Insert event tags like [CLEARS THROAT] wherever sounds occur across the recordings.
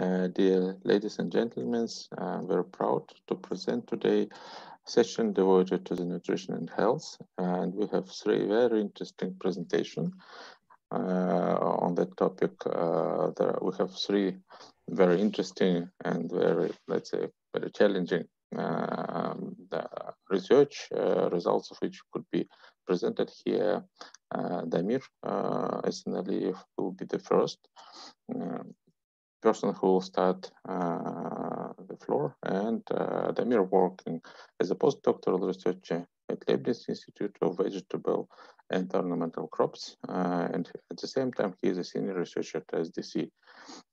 Uh, dear ladies and gentlemen, I'm very proud to present today a session devoted to the nutrition and health. And we have three very interesting presentations uh, on that topic. Uh, there, we have three very interesting and very, let's say, very challenging um, research uh, results of which could be presented here. Uh, Damir uh, Esenaliev will be the first. Um, person who will start uh, the floor and uh, working as a postdoctoral researcher at Leibniz Institute of Vegetable and Ornamental Crops. Uh, and at the same time, he is a senior researcher at SDC.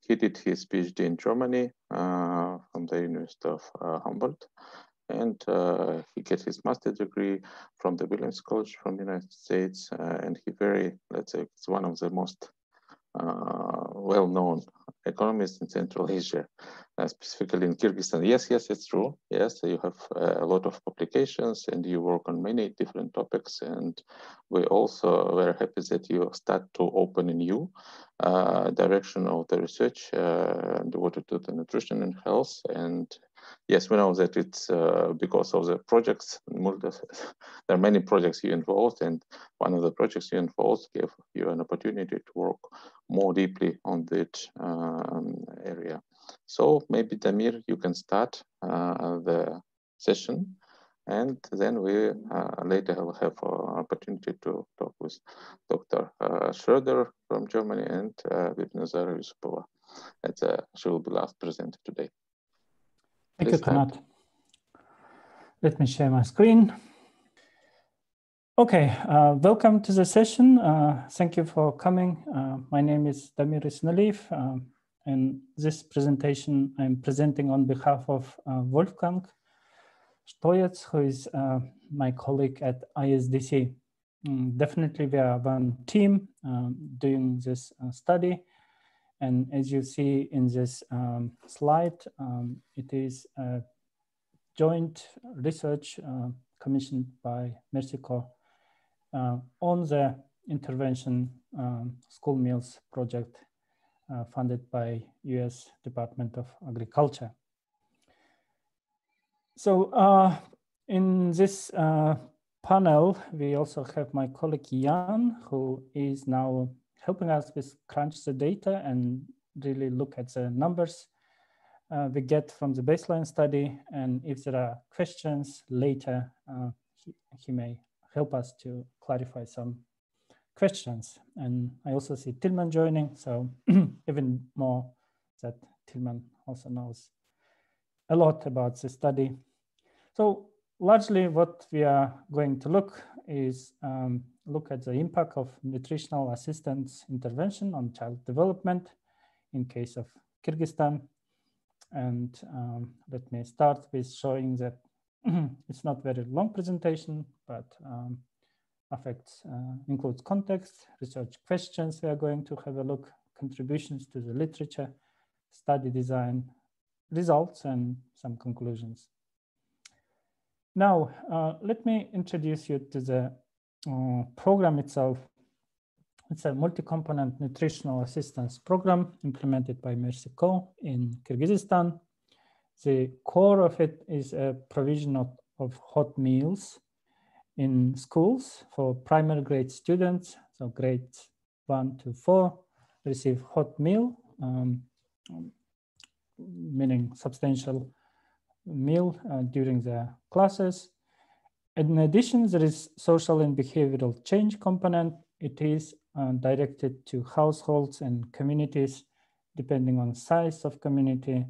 He did his PhD in Germany uh, from the University of uh, Humboldt. And uh, he get his master's degree from the Williams College from the United States. and he very, let's say, it's one of the most well-known economists in Central Asia, uh, specifically in Kyrgyzstan. Yes, yes, it's true. Yes, you have uh, a lot of publications and you work on many different topics. And we also very happy that you start to open a new uh, direction of the research uh, devoted to the nutrition and health. And yes, we know that it's uh, because of the projects. [LAUGHS] There are many projects you involved, and one of the projects you involved gave you an opportunity to work more deeply on that um, area. So maybe Damir, you can start uh, the session, and then we uh, later will have an opportunity to talk with Dr. Uh, Schröder from Germany and uh, with Nazara Yusupova. she will be last presented today. Thank Please you, Kanat. Let me share my screen. Okay, uh, welcome to the session. Uh, thank you for coming. Uh, my name is Damir Esenaliev, uh, and this presentation I'm presenting on behalf of uh, Wolfgang Stojetz, who is uh, my colleague at ISDC. Mm, definitely we are one team um, doing this study and as you see in this um, slide, um, it is joint research uh, commissioned by uh, on the intervention um, school meals project uh, funded by US Department of Agriculture. So uh, in this uh, panel, we also have my colleague Jan, who is now helping us with crunch the data and really look at the numbers uh, we get from the baseline study. And if there are questions later, uh, he, he, may help us to clarify some questions. And I also see Tilman joining, so [CLEARS THROAT] even more that Tilman also knows a lot about the study. So largely what we are going to look is um, look at the impact of nutritional assistance intervention on child development in case of Kyrgyzstan. And um, let me start with showing that [CLEARS THROAT] it's not very long presentation, but um, affects, uh, includes context, research questions we are going to have a look, contributions to the literature, study design, results, and some conclusions. Now, uh, let me introduce you to the uh, program itself. It's a multi-component nutritional assistance program implemented by Mercy in Kyrgyzstan. The core of it is a provision of, of hot meals in schools for primary grade students. So grades one to four receive hot meal, um, meaning substantial meal uh, during the classes. In addition, there is social and behavioral change component. It is uh, directed to households and communities, depending on size of community.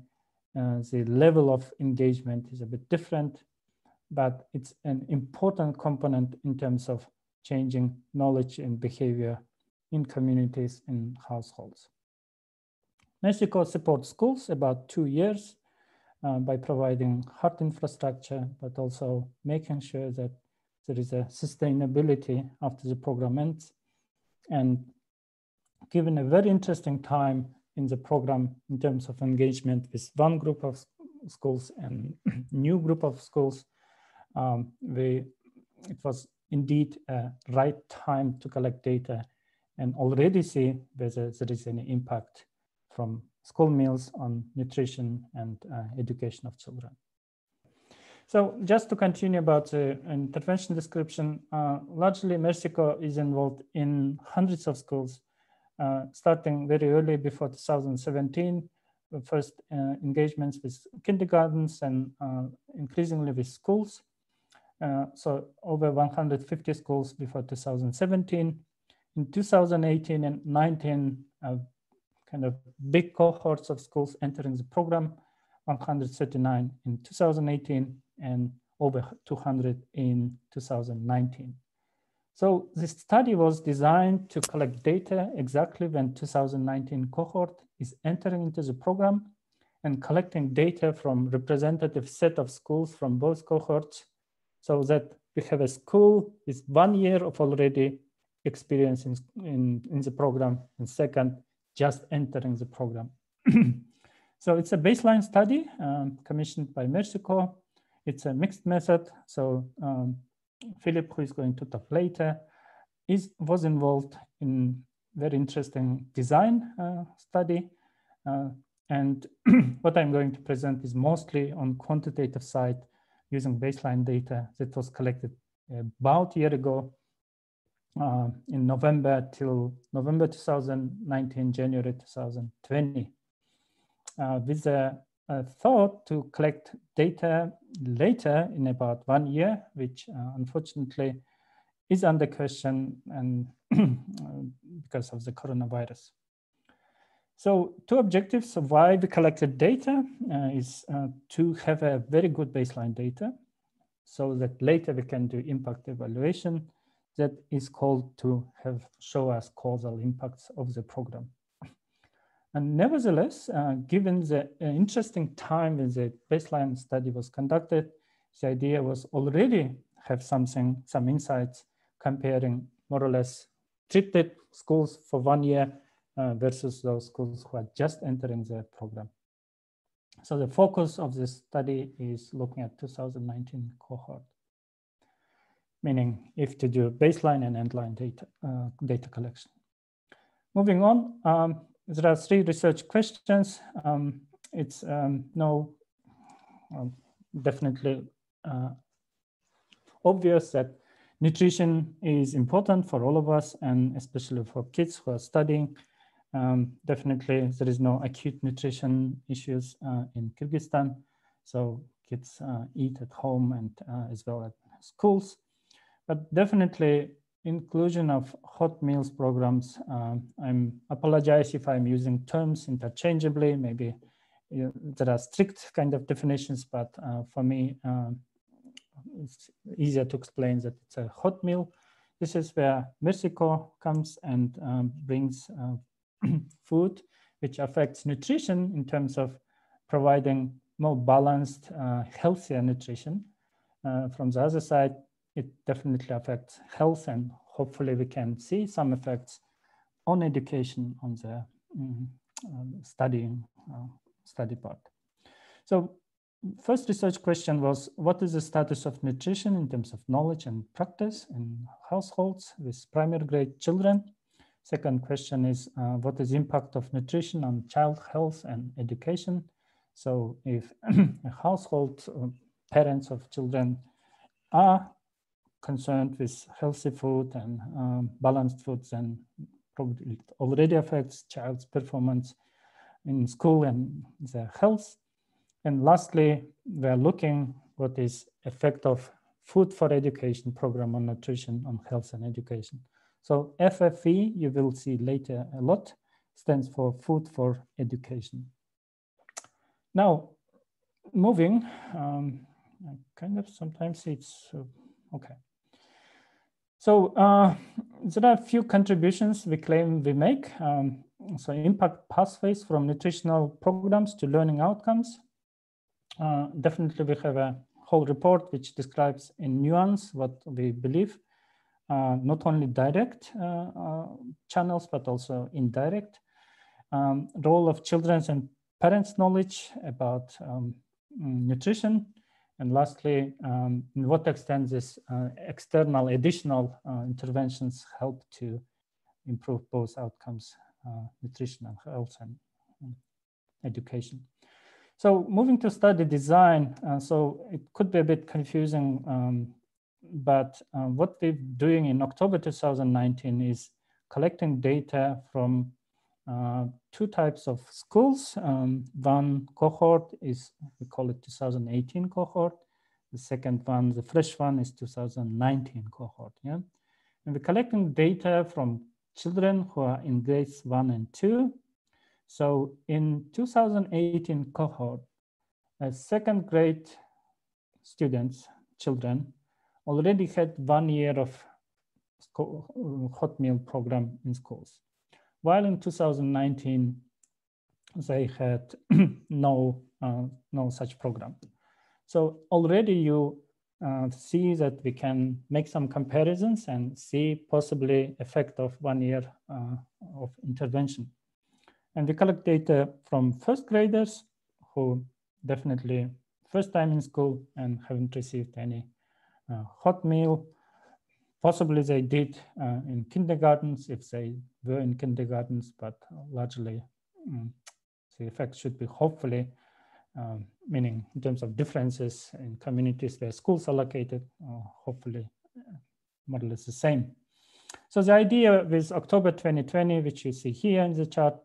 Uh, the level of engagement is a bit different, but it's an important component in terms of changing knowledge and behavior in communities and households. Mercy Corps supports schools about two years uh, by providing hard infrastructure, but also making sure that there is a sustainability after the program ends. And given a very interesting time in the program in terms of engagement with one group of schools and [CLEARS THROAT] new group of schools, um, we, it was indeed a right time to collect data and already see whether there is any impact from school meals on nutrition and uh, education of children. So just to continue about the intervention description, uh, largely Mercy Corps is involved in hundreds of schools, uh, starting very early before 2017, the first uh, engagements with kindergartens and uh, increasingly with schools. Uh, so over 150 schools before 2017. In 2018 and 19, uh, kind of big cohorts of schools entering the program, 139 in 2018 and over 200 in 2019. So this study was designed to collect data exactly when 2019 cohort is entering into the program and collecting data from representative set of schools from both cohorts so that we have a school with one year of already experience in, in, in the program and second, just entering the program. [CLEARS THROAT] so it's a baseline study um, commissioned by Mercy Corps it's a mixed method. So um, Philip, who is going to talk later, is was involved in very interesting design uh, study. Uh, and [CLEARS THROAT] what I'm going to present is mostly on quantitative side using baseline data that was collected about a year ago uh, in November till November 2019, January 2020. Uh, with a uh, thought to collect data later in about one year, which uh, unfortunately is under question and [CLEARS THROAT] because of the coronavirus. So two objectives of why we collected data uh, is uh, to have a very good baseline data so that later we can do impact evaluation that is called to have show us causal impacts of the program. And nevertheless, uh, given the uh, interesting time when the baseline study was conducted, the idea was already have something, some insights comparing more or less treated schools for one year uh, versus those schools who are just entering the program. So the focus of this study is looking at 2019 cohort, meaning if to do baseline and endline data, uh, data collection. Moving on, um, there are three research questions. Um, it's um, no, um, definitely uh, obvious that nutrition is important for all of us and especially for kids who are studying. Um, definitely there is no acute nutrition issues uh, in Kyrgyzstan. So kids uh, eat at home and uh, as well at schools. But definitely inclusion of hot meals programs. Um, I'm apologize if I'm using terms interchangeably. Maybe you know, there are strict kind of definitions, but uh, for me, um, it's easier to explain that it's a hot meal. This is where Mercy Corps comes and um, brings uh, [CLEARS THROAT] food, which affects nutrition in terms of providing more balanced, uh, healthier nutrition. Uh, from the other side, it definitely affects health and hopefully we can see some effects on education on the um, studying uh, study part. So first research question was, what is the status of nutrition in terms of knowledge and practice in households with primary grade children? Second question is, uh, what is impact of nutrition on child health and education? So if [CLEARS THROAT] a household uh, parents of children are concerned with healthy food and um, balanced foods and probably it already affects child's performance in school and their health. And lastly, we're looking what is effect of food for education program on nutrition on health and education. So FFE, you will see later a lot, stands for food for education. Now, moving, um, kind of sometimes it's, uh, okay. So uh, there are a few contributions we claim we make. Um, so impact pathways from nutritional programs to learning outcomes. Uh, definitely we have a whole report which describes in nuance what we believe, not only direct uh, uh, channels, but also indirect. Um, role of children's and parents' knowledge about um, nutrition, and lastly, um, in what extent this uh, external additional uh, interventions help to improve both outcomes, uh, nutrition and health and education. So moving to study design, uh, so it could be a bit confusing, um, but uh, what we're doing in October 2019 is collecting data from uh, two types of schools. Um, one cohort is, we call it 2018 cohort. The second one, the fresh one is 2019 cohort, yeah? And we're collecting data from children who are in grades one and two. So in 2018 cohort, a second grade students, children, already had one year of school, hot meal program in schools. While in 2019, they had [CLEARS THROAT] no, uh, no such program. So already you uh, see that we can make some comparisons and see possibly effect of one year uh, of intervention. And we collect data from first graders who definitely first time in school and haven't received any hot meal. Possibly they did uh, in kindergartens if they were in kindergartens, but largely um, the effect should be hopefully um, meaning in terms of differences in communities where schools are located, uh, hopefully uh, or less the same. So the idea with October 2020, which you see here in the chart,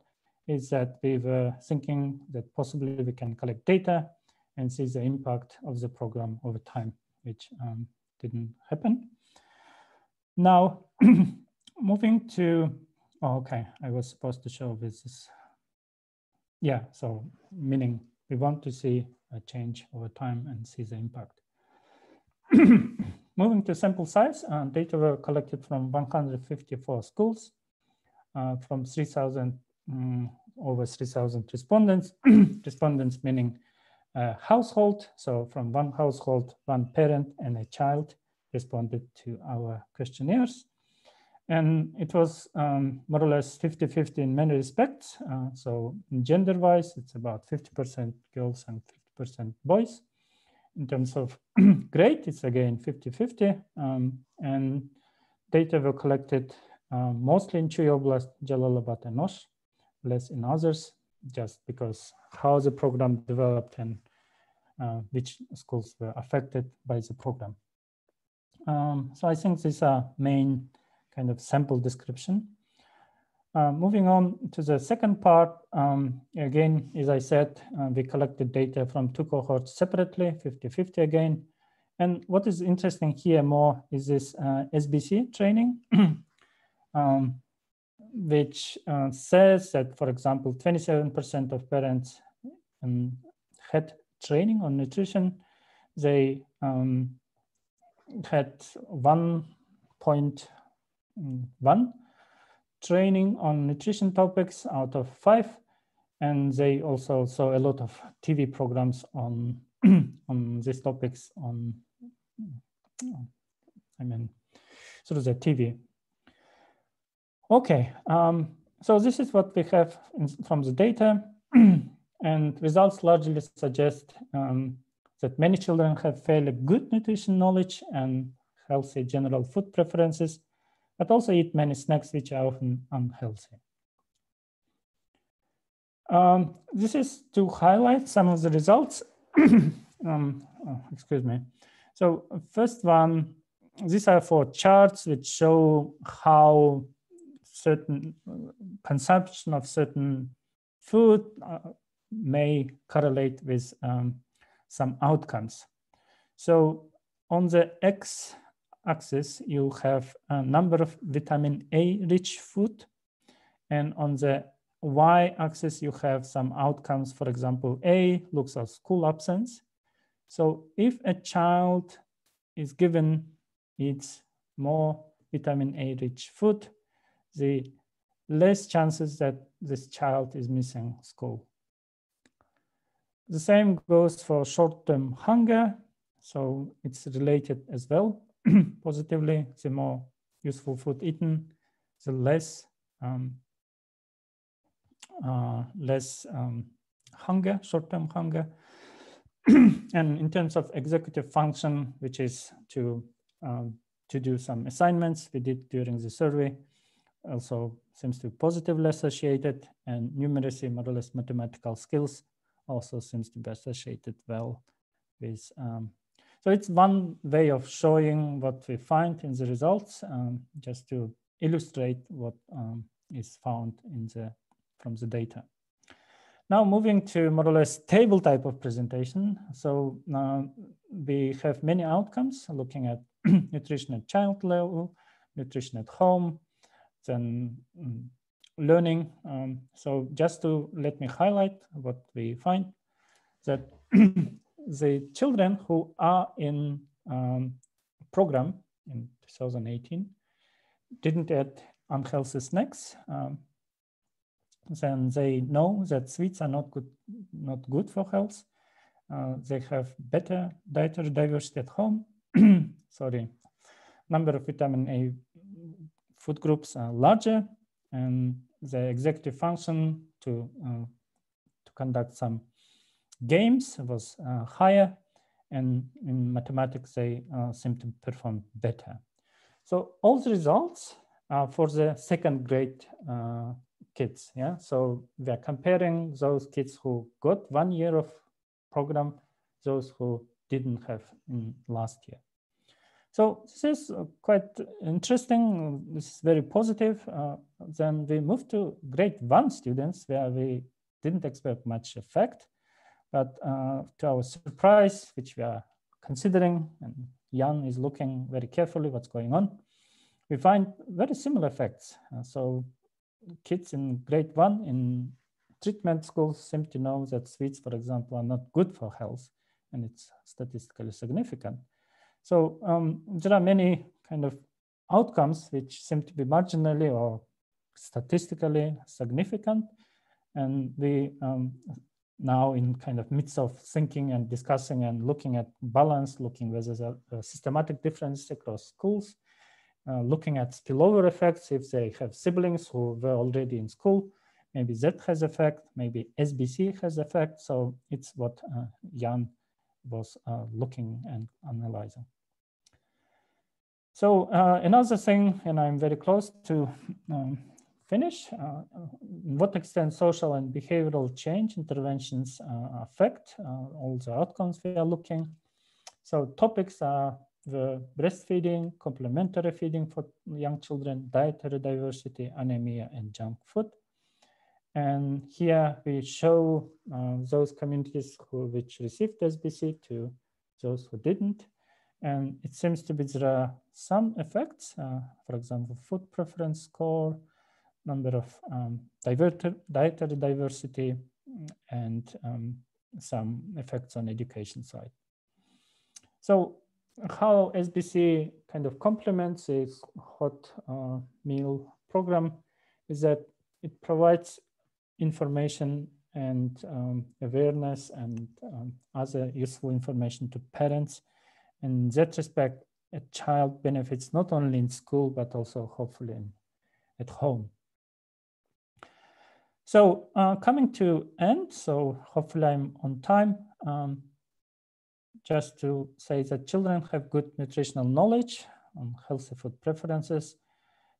is that we were thinking that possibly we can collect data and see the impact of the program over time, which um, didn't happen. Now, [CLEARS THROAT] moving to, oh, okay, I was supposed to show this. Yeah, so meaning we want to see a change over time and see the impact. [CLEARS THROAT] Moving to sample size, uh, data were collected from 154 schools, uh, from 3,000, um, over 3,000 respondents, [CLEARS THROAT] respondents meaning a household. So from one household, one parent and a child responded to our questionnaires. And it was um, more or less 50-50 in many respects. Uh, so gender-wise, it's about 50% girls and 50% boys. In terms of [CLEARS THROAT] grade, it's again 50-50. Um, and data were collected uh, mostly in Chuy Oblast, Jalalabad and Osh, less in others, just because how the program developed and uh, which schools were affected by the program. Um, so I think these are main kind of sample description. Uh, moving on to the second part, um, again, as I said, uh, we collected data from two cohorts separately, 50-50 again. And what is interesting here more is this uh, SBC training, [CLEARS THROAT] um, which uh, says that, for example, 27% of parents um, had training on nutrition. They um, had one point one training on nutrition topics out of five. And they also saw a lot of TV programs on, [CLEARS THROAT] on these topics on, I mean, of the TV. Okay, um, so this is what we have in, from the data. [CLEARS THROAT] and results largely suggest um, that many children have fairly good nutrition knowledge and healthy general food preferences but also eat many snacks which are often unhealthy. Um, this is to highlight some of the results. [CLEARS THROAT] um, oh, excuse me. So first one, these are for charts which show how certain consumption of certain food uh, may correlate with um, some outcomes. So on the X axis, you have a number of vitamin A rich food. And on the Y axis, you have some outcomes. For example, A looks at school absence. So if a child is given its more vitamin A rich food, the less chances that this child is missing school. The same goes for short-term hunger. So it's related as well. [CLEARS THROAT] positively, the more useful food eaten, the less um, uh, less um, hunger, short-term hunger. [CLEARS THROAT] and in terms of executive function, which is to um, to do some assignments we did during the survey, also seems to be positively associated and numeracy, more or less mathematical skills also seems to be associated well with. Um, so it's one way of showing what we find in the results, um, just to illustrate what um, is found in the from the data. Now moving to more or less table type of presentation. So uh, we have many outcomes looking at [CLEARS THROAT] nutrition at child level, nutrition at home, then um, learning. Um, so just to let me highlight what we find that [CLEARS THROAT] the children who are in um, program in 2018 didn't eat unhealthy snacks. Um, then they know that sweets are not good, not good for health. Uh, they have better dietary diversity at home. [CLEARS THROAT] Sorry, number of vitamin A food groups are larger and the executive function to, uh, to conduct some games was uh, higher and in mathematics they uh, seem to perform better. So all the results are for the second grade uh, kids. Yeah, so we are comparing those kids who got one year of program, those who didn't have in last year. So this is uh, quite interesting. This is very positive. Uh, then we move to grade one students where we didn't expect much effect, but uh, to our surprise, which we are considering, and Jan is looking very carefully what's going on, we find very similar effects. Uh, so kids in grade one in treatment schools seem to know that sweets, for example, are not good for health, and it's statistically significant. So um, there are many kind of outcomes which seem to be marginally or statistically significant, and we um, now in kind of midst of thinking and discussing and looking at balance, looking whether there's a, systematic difference across schools, uh, looking at spillover effects if they have siblings who were already in school. Maybe that has effect, maybe SBC has effect. So it's what uh, Jan was uh, looking and analyzing. So uh, another thing, and I'm very close to um, finish, uh, what extent social and behavioral change interventions uh, affect all the outcomes we are looking. So topics are the breastfeeding, complementary feeding for young children, dietary diversity, anemia, and junk food. And here we show uh, those communities who which received SBC to those who didn't. And it seems to be there are some effects, uh, for example, food preference score, number of um, dietary diversity, and um, some effects on education side. So how SBC kind of complements its hot uh, meal program is that it provides information and um, awareness and um, other useful information to parents. In that respect, a child benefits not only in school, but also hopefully in, at home. So uh, coming to end, so hopefully I'm on time. Um, just to say that children have good nutritional knowledge on healthy food preferences.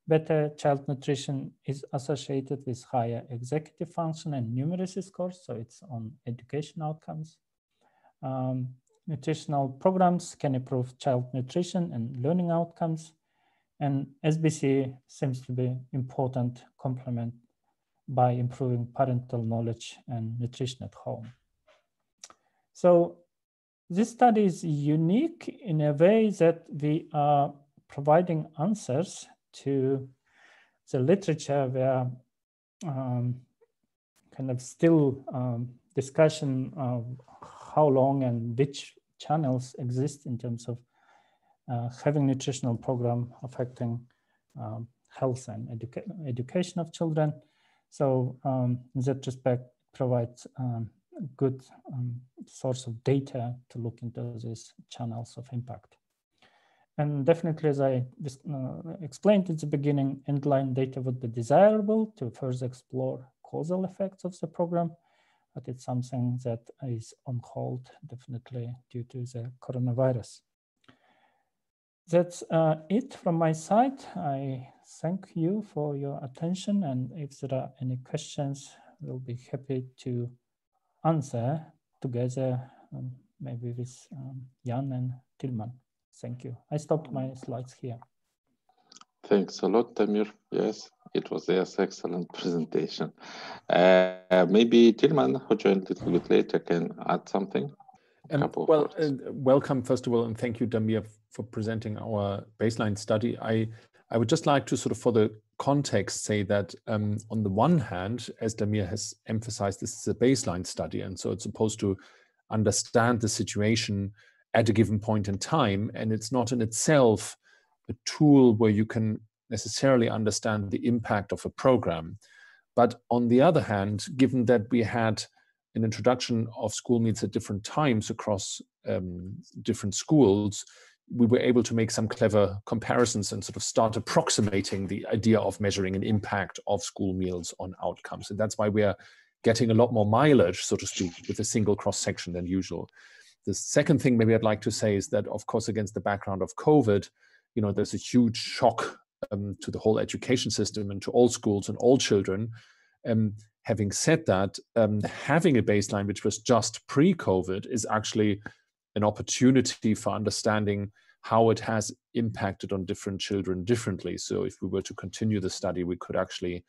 Better child nutrition is associated with higher executive function and numeracy scores, so it's on education outcomes. Um, nutritional programs can improve child nutrition and learning outcomes, and SBC seems to be important complement by improving parental knowledge and nutrition at home. So this study is unique in a way that we are providing answers to the literature where um, kind of still um, discussion of how long and which channels exist in terms of uh, having nutritional program affecting um, health and educa education of children. So um, in that respect, provides um, good um, source of data to look into these channels of impact. And definitely, as I uh, explained at the beginning, end-line data would be desirable to further explore causal effects of the program, but it's something that is on hold definitely due to the coronavirus. that's uh, it from my side. I thank you for your attention. And if there are any questions, we'll be happy to answer together, um, maybe with um, Jan and Tilman. Thank you. I stopped my slides here. Thanks a lot, Damir. Yes, it was yes, excellent [LAUGHS] presentation. Uh, maybe Tilman, who joined a little bit later, can add something. Um, well, uh, welcome first of all, and thank you, Damir, for presenting our baseline study. I I would just like to sort of, for the context, say that um, on the one hand, as Damir has emphasized, this is a baseline study, and so it's supposed to understand the situation at a given point in time, and it's not in itself a tool where you can necessarily understand the impact of a program. But on the other hand, given that we had an introduction of school meals at different times across um, different schools, we were able to make some clever comparisons and sort of start approximating the idea of measuring an impact of school meals on outcomes. And that's why we are getting a lot more mileage, so to speak, with a single cross section than usual. The second thing maybe I'd like to say is that, of course, against the background of COVID, you know, there's a huge shock um, to the whole education system and to all schools and all children. Um, having said that, um, having a baseline which was just pre-COVID is actually an opportunity for understanding how it has impacted on different children differently. So if we were to continue the study, we could actually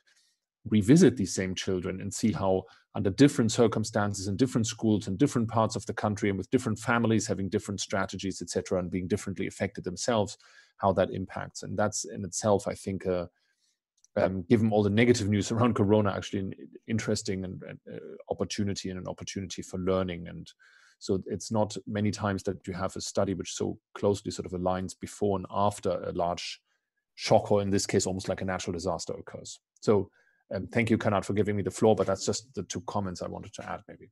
revisit these same children and see how under different circumstances in different schools in different parts of the country and with different families having different strategies etc and being differently affected themselves how that impacts. And that's in itself i think uh, um, given all the negative news [LAUGHS] around corona actually an interesting and, uh, opportunity and an opportunity for learning. And so it's not many times that you have a study which so closely sort of aligns before and after a large shock or in this case almost like a natural disaster occurs. So um, thank you, Kanat, for giving me the floor, but that's just the two comments I wanted to add, maybe.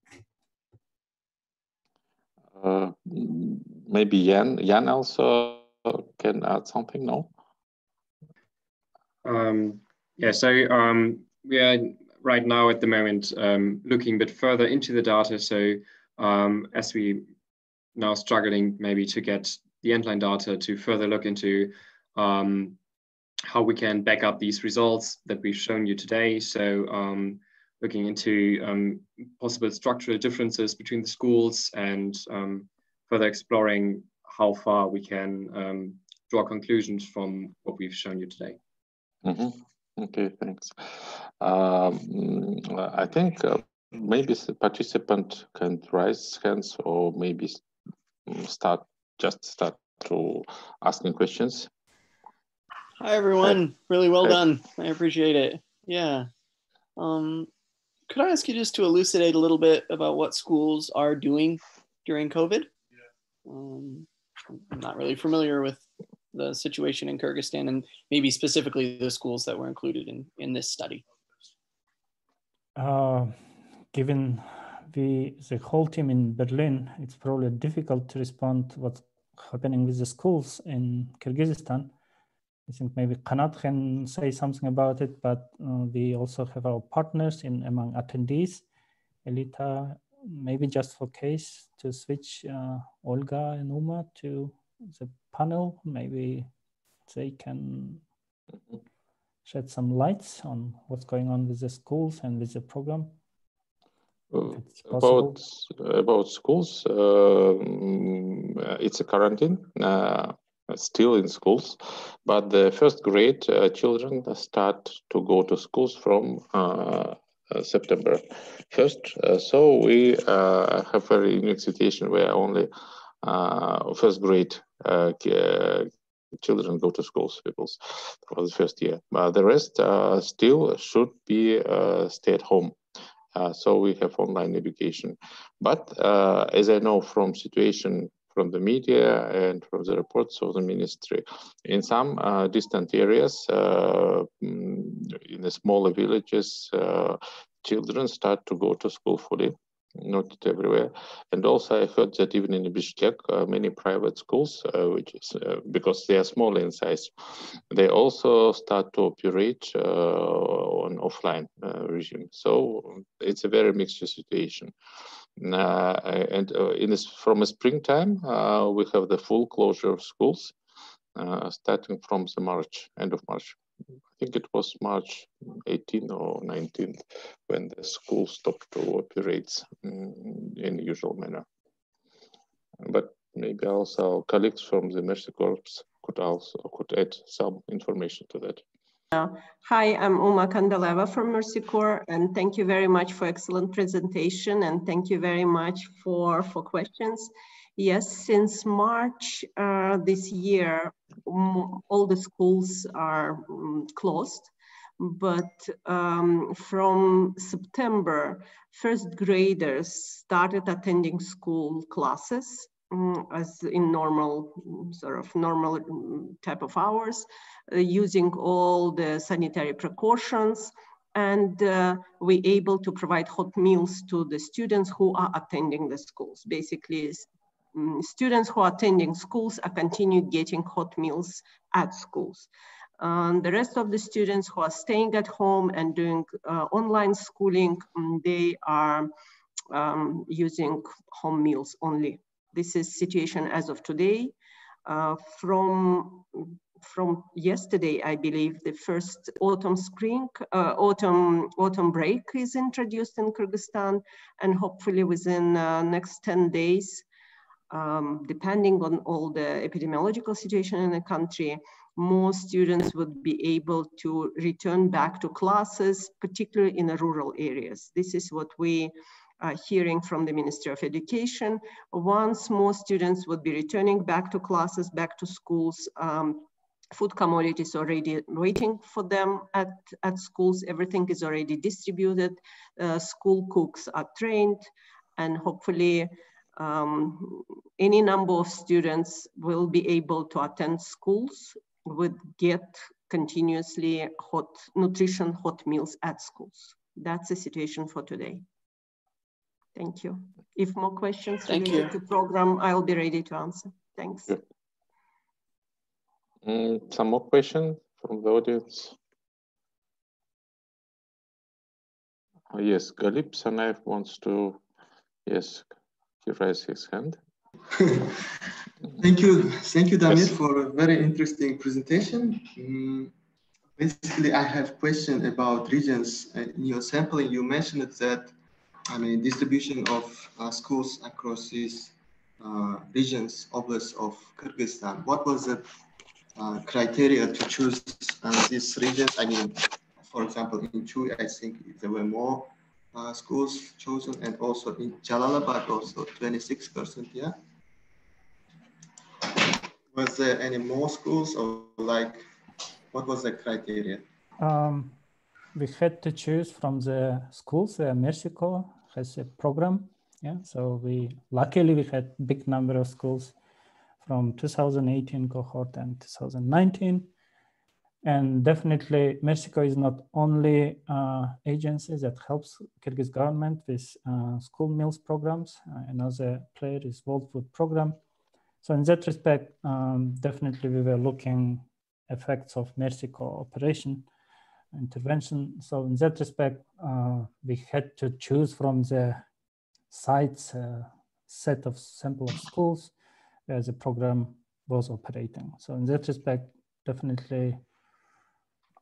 Uh, maybe Jan, Jan also can add something, no? Um, yeah, so um, we are right now at the moment um, looking a bit further into the data. So um, as we now struggling maybe to get the endline data to further look into um, how we can back up these results that we've shown you today. So um, looking into um, possible structural differences between the schools and um, further exploring how far we can um, draw conclusions from what we've shown you today. Mm -hmm. Okay, thanks. Um, I think uh, maybe the participant can raise hands or maybe start just start to asking questions Hi, everyone. Really well done. I appreciate it. Yeah. Um, could I ask you just to elucidate a little bit about what schools are doing during COVID? Um, I'm not really familiar with the situation in Kyrgyzstan and maybe specifically the schools that were included in, in this study. Uh, given the, the whole team in Berlin, it's probably difficult to respond to what's happening with the schools in Kyrgyzstan I think maybe Kanat can say something about it, but uh, we also have our partners in among attendees. Elita, maybe just for case to switch uh, Olga and Uma to the panel, maybe they can shed some lights on what's going on with the schools and with the program. Uh, about about schools, uh, it's a quarantine. Uh, still in schools, but the first grade uh, children start to go to schools from uh, uh September 1st. Uh, so we uh, have a unique situation where only first grade children go to schools peoples for the first year. But the rest still should be stay at home. So we have online education. But as I know from situation from the media and from the reports of the ministry. In some uh, distant areas, uh, mm, in the smaller villages, uh, children start to go to school fully not everywhere. And also, I heard that even in Bishkek, uh, many private schools, uh, which is uh, because they are small in size, they also start to operate on offline regime. So it's a very mixed situation. Uh, and uh, in this, from a springtime, uh, we have the full closure of schools. starting from the March, end of March. I think it was March 18 or 19th when the school stopped to operate in the usual manner. But maybe also colleagues from the Mercy Corps could also could add some information to that. Hi, I'm Uma Kandeleva from Mercy Corps, and thank you very much for excellent presentation, and thank you very much for, for questions. Yes, since March uh, this year, all the schools are um, closed, but um, from September, first graders started attending school classes um, as in normal, sort of normal mm, type of hours, uh, using all the sanitary precautions and uh, we able to provide hot meals to the students who are attending the schools. Basically, um, students who are attending schools are continued getting hot meals at schools. Um, the rest of the students who are staying at home and doing uh, online schooling, they are um, using home meals only. This is situation as of today. Uh, from from yesterday, I believe the first autumn spring, uh, autumn autumn break is introduced in Kyrgyzstan, and hopefully within uh, next 10 days, um, depending on all the epidemiological situation in the country, more students would be able to return back to classes, particularly in the rural areas. This is what we are hearing from the Ministry of Education. Once more students would be returning back to classes, back to schools, um, food commodities already waiting for them at, at schools. Everything is already distributed. Uh, school cooks are trained and hopefully um, any number of students will be able to attend schools, would get continuously hot nutrition, hot meals at schools. That's the situation for today. Thank you. If more questions Thank related you. to program, I'll be ready to answer. Thanks. Yeah. Mm, some more questions from the audience? Oh, yes, Galip Sanaev wants to, yes, he raised his hand. [LAUGHS] thank you, thank you, Damir, yes. for a very interesting presentation. Mm, basically, I have question about regions. In your sampling, you mentioned that, I mean, distribution of uh, schools across these uh, regions, oblasts of Kyrgyzstan. What was the uh, criteria to choose uh, these regions? I mean, for example, in Chuy, I think there were more uh, schools chosen and also in Jalalabad also 26%, yeah? Was there any more schools or like, what was the criteria? Um, we had to choose from the schools. Corps has a program. Yeah, so we luckily we had big number of schools from 2018 cohort and 2019. And definitely Mercy Corps is not only uh, agency that helps Kyrgyz government with uh, school meals programs. Uh, another player is World Food Program. So in that respect, um, definitely we were looking effects of Mercy Corps operation intervention. So in that respect, uh, we had to choose from the sites uh, set of sample of schools where the program was operating. So in that respect, definitely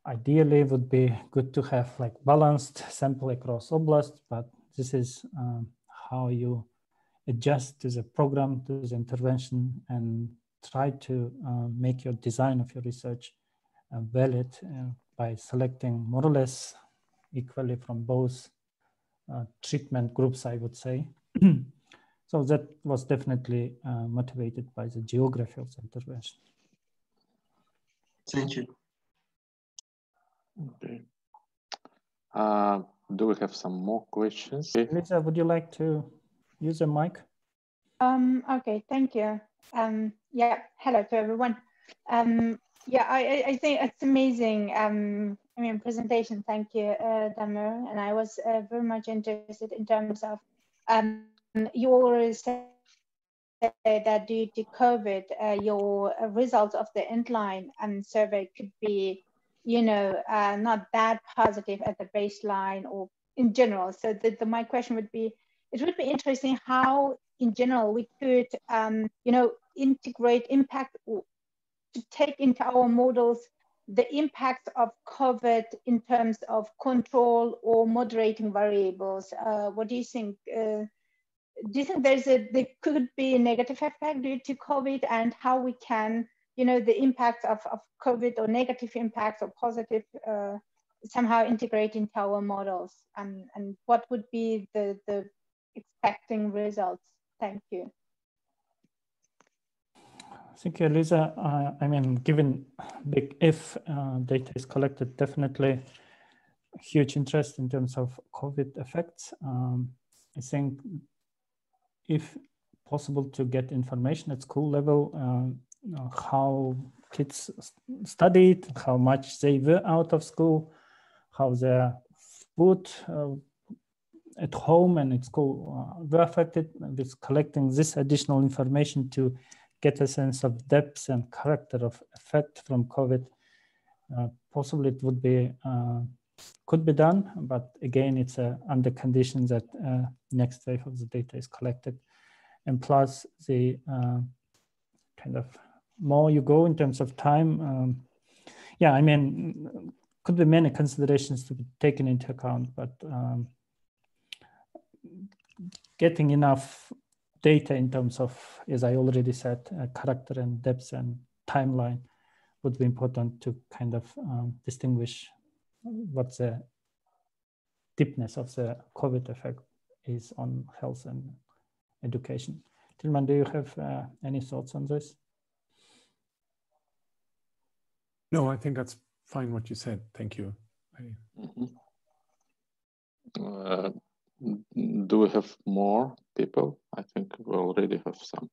ideally would be good to have like balanced sample across oblast, but this is um, how you adjust to the program, to the intervention and try to uh, make your design of your research uh, valid uh, by selecting more or less equally from both uh, treatment groups, I would say. [CLEARS THROAT] so that was definitely uh, motivated by the geography of the intervention. Thank you. Okay. Uh, do we have some more questions? Lisa, would you like to use a mic? Um, okay, thank you. Um, yeah, hello to everyone. Um, yeah, I, I think it's amazing. Um, I mean, presentation. Thank you, uh. And I was uh, very much interested in terms of um, you already said that due to COVID, uh, your results of the Endline um, survey could be you know, uh, not that positive at the baseline or in general. So the, the, my question would be, it would be interesting how in general we could, um, you know, integrate impact to take into our models the impact of COVID in terms of control or moderating variables. Uh, what do you think? Uh, do you think there's a there could be a negative effect due to COVID and how we can, you know, the impact of, of COVID or negative impacts or positive uh, somehow integrate into our models and, and what would be the, the expecting results? Thank you. Thank you, Lisa. Uh, I mean, given big if uh, data is collected, definitely huge interest in terms of COVID effects. Um, I think if possible to get information at school level, uh, how kids studied, how much they were out of school, how their food uh, at home and at school uh, were affected, with collecting this additional information to get a sense of depth and character of effect from COVID. Uh, possibly it would be uh, could be done, but again, it's uh, under conditions that uh, next wave of the data is collected, and plus the uh, kind of more you go in terms of time. Um, yeah, I mean, could be many considerations to be taken into account, but um, getting enough data in terms of, as I already said, uh, character and depth and timeline would be important to kind of um, distinguish what the deepness of the COVID effect is on health and education. Tilman, do you have uh, any thoughts on this? No, I think that's fine what you said. Thank you. Mm -hmm. uh, do we have more people? I think we already have some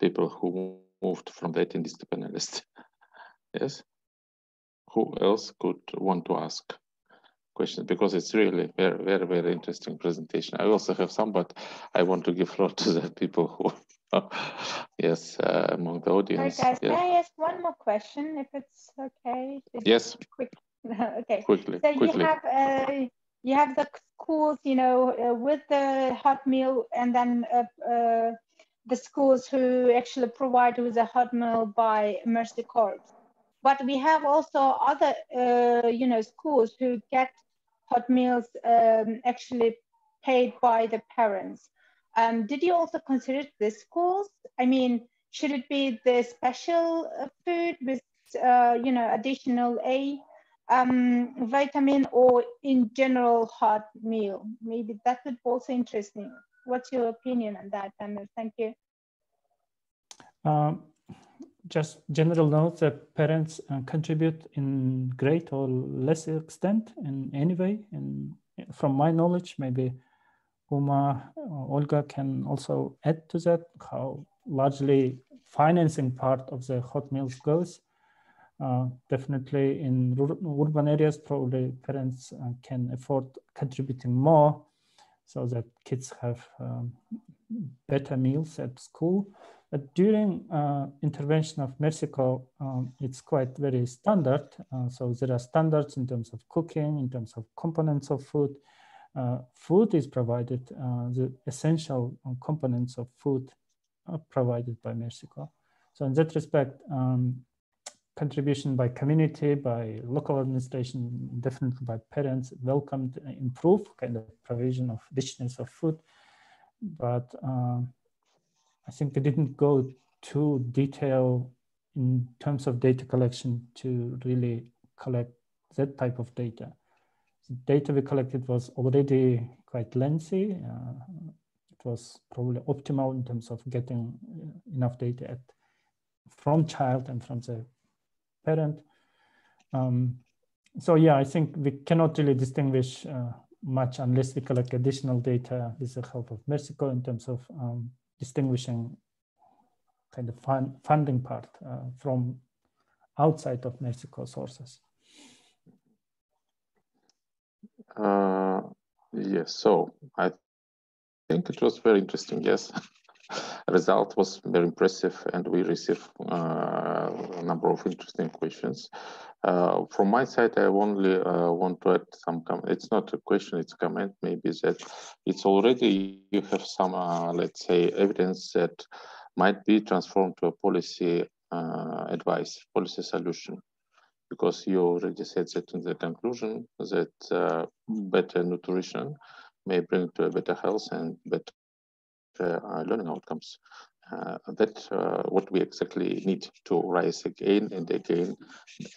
people who moved from data industry panelist. yes. Who else could want to ask questions? Because it's really very, very, very interesting presentation. I also have some, but I want to give [LAUGHS] floor to the people who, [LAUGHS] yes, uh, among the audience. Sorry, guys, yes. may I ask one more question, if it's okay? Yes. Quick. [LAUGHS] okay. Quickly. So quickly. you have uh, you have the schools, you know, uh, with the hot meal, and then uh, uh, the schools who actually provide with a hot meal by Mercy Corps. But we have also other, uh, you know, schools who get hot meals um, actually paid by the parents. Um, did you also consider the schools? I mean, should it be the special uh, food with, you know, additional A um, vitamin or in general hot meal? Maybe that would also interesting. What's your opinion on that, Damir? Thank you. Um, just general note that parents uh, contribute in great or less extent in any way. And from my knowledge, maybe Uma or Olga can also add to that how largely financing part of the hot meals goes. Uh, definitely in urban areas, probably parents uh, can afford contributing more so that kids have um, better meals at school. But during uh, intervention of Corps, um, it's quite very standard. Uh, so there are standards in terms of cooking, in terms of components of food. Uh, food is provided, the essential components of food are provided by Corps. So in that respect, um, contribution by community, by local administration, definitely by parents, welcomed, improve kind of provision of richness of food. But um, I think they didn't go too detail in terms of data collection to really collect that type of data. The data we collected was already quite lengthy. Uh, it was probably optimal in terms of getting enough data at, from child and from the parent. Um, so yeah, I think we cannot really distinguish uh, much unless we collect additional data with the help of Corps in terms of um, distinguishing kind of fund, funding part uh, from outside of Corps sources. Uh, yes, so I think it was very interesting, yes. [LAUGHS] result was very impressive and we received uh, a number of interesting questions. Uh, from my side, I only uh, want to add some comment. It's not a question, it's a comment maybe that it's already, you have some, uh, let's say, evidence that might be transformed to a policy uh, advice, policy solution, because you already said that in the conclusion that uh, better nutrition may bring to a better health and better learning outcomes. Uh, that's uh, what we exactly need to rise again and again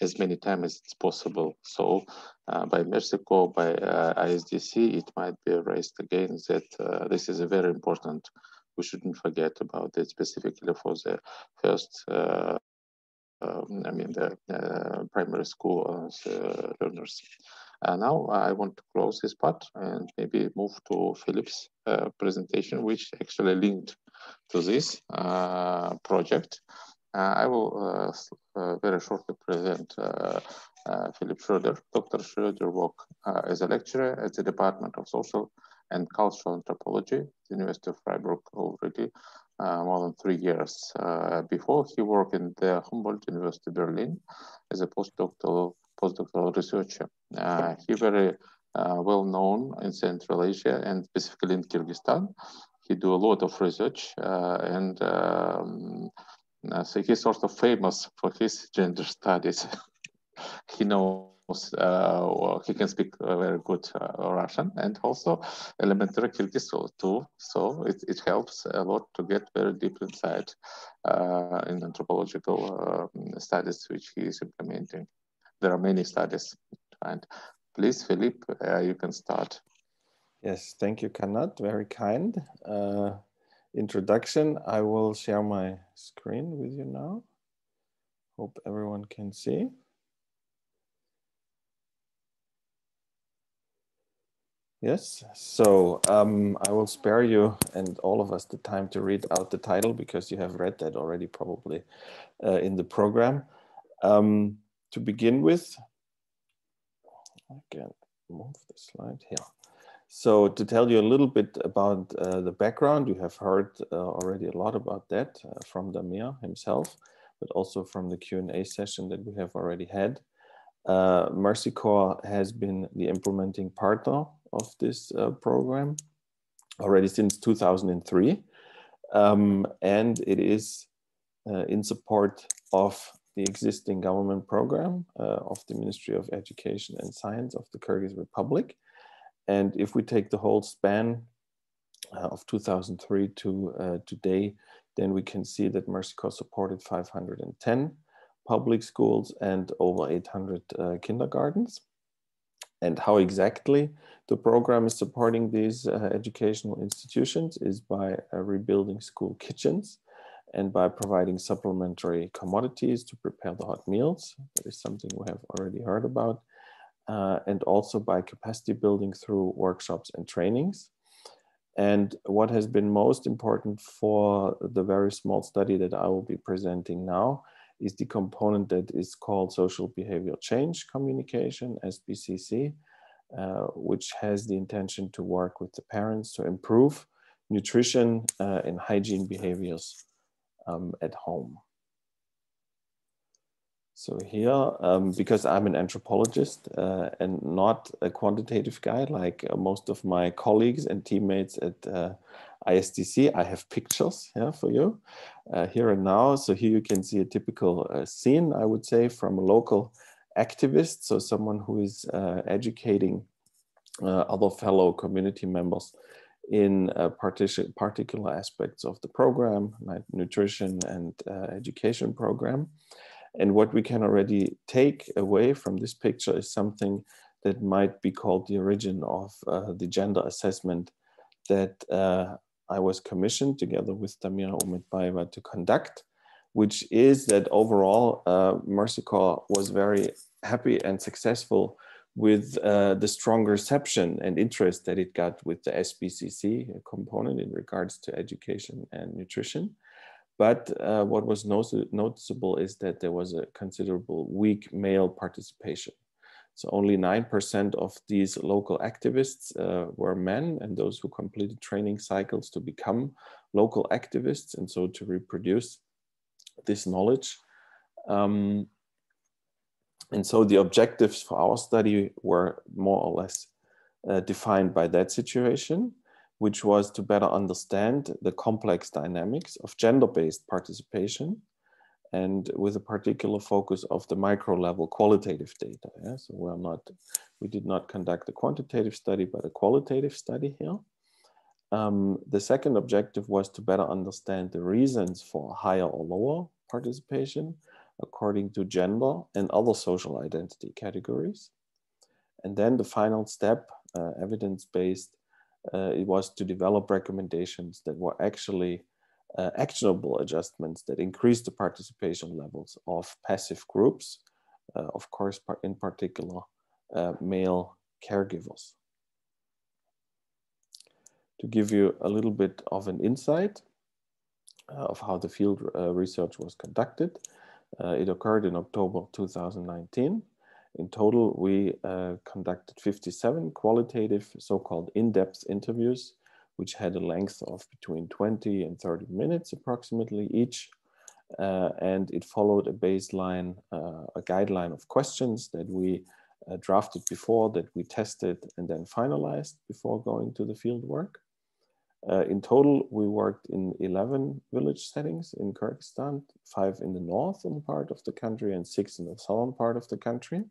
as many times as it's possible. So uh, by Mercy Corps, by uh, ISDC, it might be raised again that uh, this is a very important, we shouldn't forget about it specifically for the first um, I mean, the uh, primary school uh, learners. Uh, now I want to close this part and maybe move to Philipp's presentation, which actually linked to this uh, project. Uh, I will uh, very shortly present Philipp Schröder. Dr. Schröder worked as a lecturer at the Department of Social and Cultural Anthropology the University of Freiburg already uh, more than three years. Uh, before he worked in the Humboldt University Berlin as a postdoctoral, postdoctoral researcher. Uh, he very well known in Central Asia and specifically in Kyrgyzstan he do a lot of research uh, and um, uh, so he's sort of famous for his gender [LAUGHS] studies. [LAUGHS] he knows uh, he can speak very good Russian and also elementary Kyrgyz too. So it, it helps a lot to get very deep insight in anthropological studies which he is implementing. There are many studies. And please, Philipp, you can start. Yes, thank you, Kanat. Very kind uh, introduction. I will share my screen with you now. Hope everyone can see. Yes, so um, I will spare you and all of us the time to read out the title because you have read that already probably uh, in the program. Um, to begin with, I can move the slide here. So to tell you a little bit about uh, the background, you have heard uh, already a lot about that uh, from Damir himself, but also from the Q&A session that we have already had. Uh, Mercy Corps has been the implementing partner of this uh, program already since 2003. Um, and it is uh, in support of the existing government program of the Ministry of Education and Science of the Kyrgyz Republic. And if we take the whole span uh, of 2003 to uh, today, then we can see that Mercy Corps supported 510 public schools and over 800 uh, kindergartens. And how exactly the program is supporting these uh, educational institutions is by uh, rebuilding school kitchens and by providing supplementary commodities to prepare the hot meals. That is something we have already heard about uh, and also by capacity building through workshops and trainings. And what has been most important for the very small study that I will be presenting now is the component that is called social behavioral change communication, SBCC, uh, which has the intention to work with the parents to improve nutrition uh, and hygiene behaviors um, at home. So here, um, because I'm an anthropologist uh, and not a quantitative guy like uh, most of my colleagues and teammates at uh, ISDC, I have pictures yeah, for you uh, here and now. So here you can see a typical uh, scene, I would say, from a local activist. So someone who is uh, educating other fellow community members in particular aspects of the program, like nutrition and education program. And what we can already take away from this picture is something that might be called the origin of uh, the gender assessment that uh, I was commissioned together with Damira Umetbaeva to conduct, which is that overall uh, Mercy Corps was very happy and successful with uh, the strong reception and interest that it got with the SBCC component in regards to education and nutrition. But uh, what was noticeable is that there was a considerable weak male participation. So only 9% of these local activists uh, were men and those who completed training cycles to become local activists and so to reproduce this knowledge. Um, and so the objectives for our study were more or less uh, defined by that situation which was to better understand the complex dynamics of gender-based participation and with a particular focus of the micro level qualitative data. Yeah? So we're not, we did not conduct a quantitative study, but a qualitative study here. Um, the second objective was to better understand the reasons for higher or lower participation according to gender and other social identity categories. And then the final step, uh, evidence-based, uh, it was to develop recommendations that were actually uh, actionable adjustments that increase the participation levels of passive groups, uh, of course, in particular, uh, male caregivers. To give you a little bit of an insight uh, of how the field research was conducted, uh, it occurred in October 2019. In total, we conducted 57 qualitative, so-called in-depth interviews which had a length of between 20 and 30 minutes approximately each. Uh, and it followed a baseline, uh, a guideline of questions that we uh, drafted before, that we tested and then finalized before going to the field work. Uh, in total, we worked in 11 village settings in Kyrgyzstan, five in the northern part of the country and six in the southern part of the country.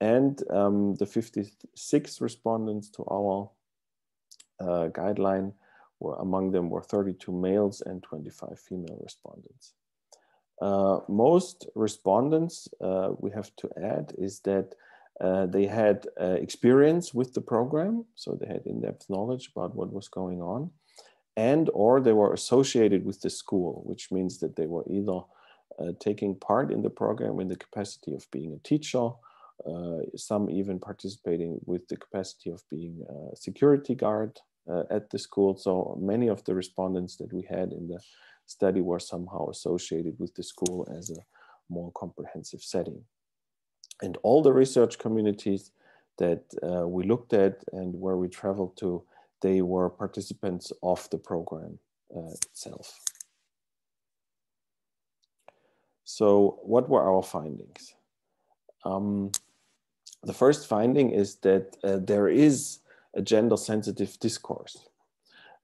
And um, the 56 respondents to our uh, guideline. Were, among them were 32 males and 25 female respondents. Uh, most respondents, uh, we have to add, is that uh, they had uh, experience with the program, so they had in-depth knowledge about what was going on, and or they were associated with the school, which means that they were either uh, taking part in the program in the capacity of being a teacher, uh, some even participating with the capacity of being a security guard uh, at the school. So many of the respondents that we had in the study were somehow associated with the school as a more comprehensive setting. And all the research communities that uh, we looked at and where we traveled to, they were participants of the program uh, itself. So what were our findings? Um, the first finding is that uh, there is a gender sensitive discourse.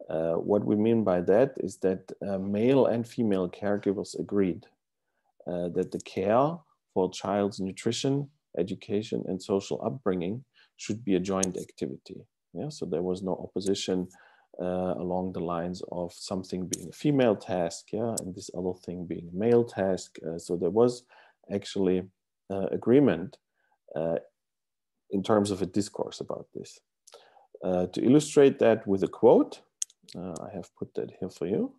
Uh, what we mean by that is that uh, male and female caregivers agreed uh, that the care for child's nutrition, education, and social upbringing should be a joint activity. Yeah, so there was no opposition uh, along the lines of something being a female task, yeah, and this other thing being a male task. Uh, so there was actually uh, agreement in terms of a discourse about this. Uh, to illustrate that with a quote, uh, I have put that here for you,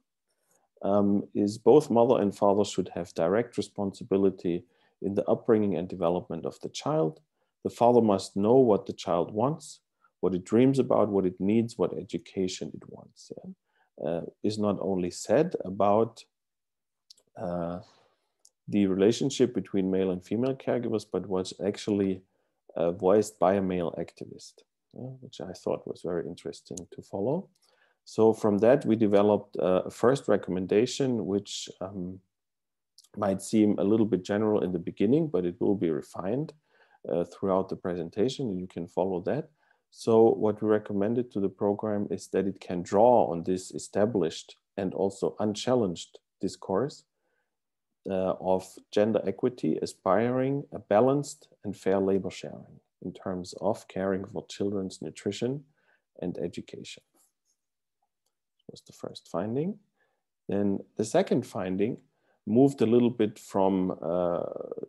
um, is both mother and father should have direct responsibility in the upbringing and development of the child. The father must know what the child wants, what it dreams about, what it needs, what education it wants. Yeah? Uh, is not only said about uh, the relationship between male and female caregivers, but was actually uh, voiced by a male activist, which I thought was very interesting to follow. So from that, we developed uh, a first recommendation, which um, might seem a little bit general in the beginning, but it will be refined uh, throughout the presentation and you can follow that. So what we recommended to the program is that it can draw on this established and also unchallenged discourse uh, of gender equity, aspiring a balanced and fair labor sharing in terms of caring for children's nutrition and education. Was the first finding. Then the second finding moved a little bit from uh,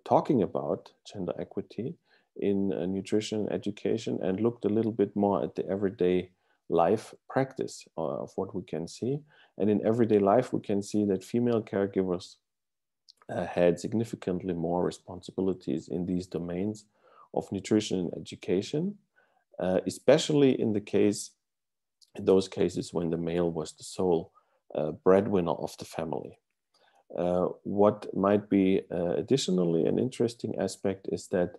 talking about gender equity in uh, nutrition and education and looked a little bit more at the everyday life practice uh, of what we can see. And in everyday life, we can see that female caregivers uh, had significantly more responsibilities in these domains of nutrition and education, uh, especially in the case, in those cases when the male was the sole breadwinner of the family. Uh, what might be uh, additionally an interesting aspect is that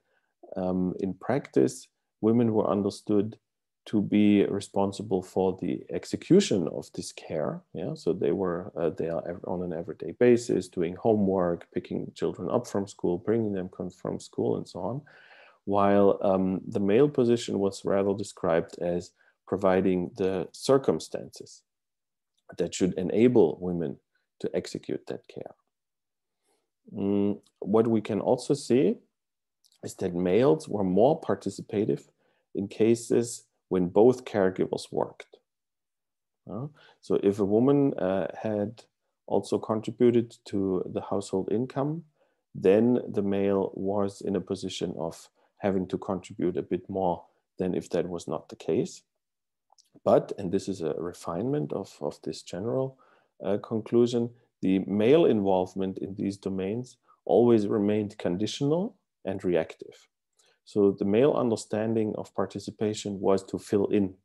um, in practice, women were understood to be responsible for the execution of this care. Yeah, so they were uh, they are on an everyday basis doing homework, picking children up from school, bringing them from school, and so on. While um, the male position was rather described as providing the circumstances that should enable women to execute that care. Mm, what we can also see is that males were more participative in cases when both caregivers worked. Uh, so if a woman uh, had also contributed to the household income, then the male was in a position of having to contribute a bit more than if that was not the case. But, and this is a refinement of, of this general uh, conclusion, the male involvement in these domains always remained conditional and reactive. So the male understanding of participation was to fill in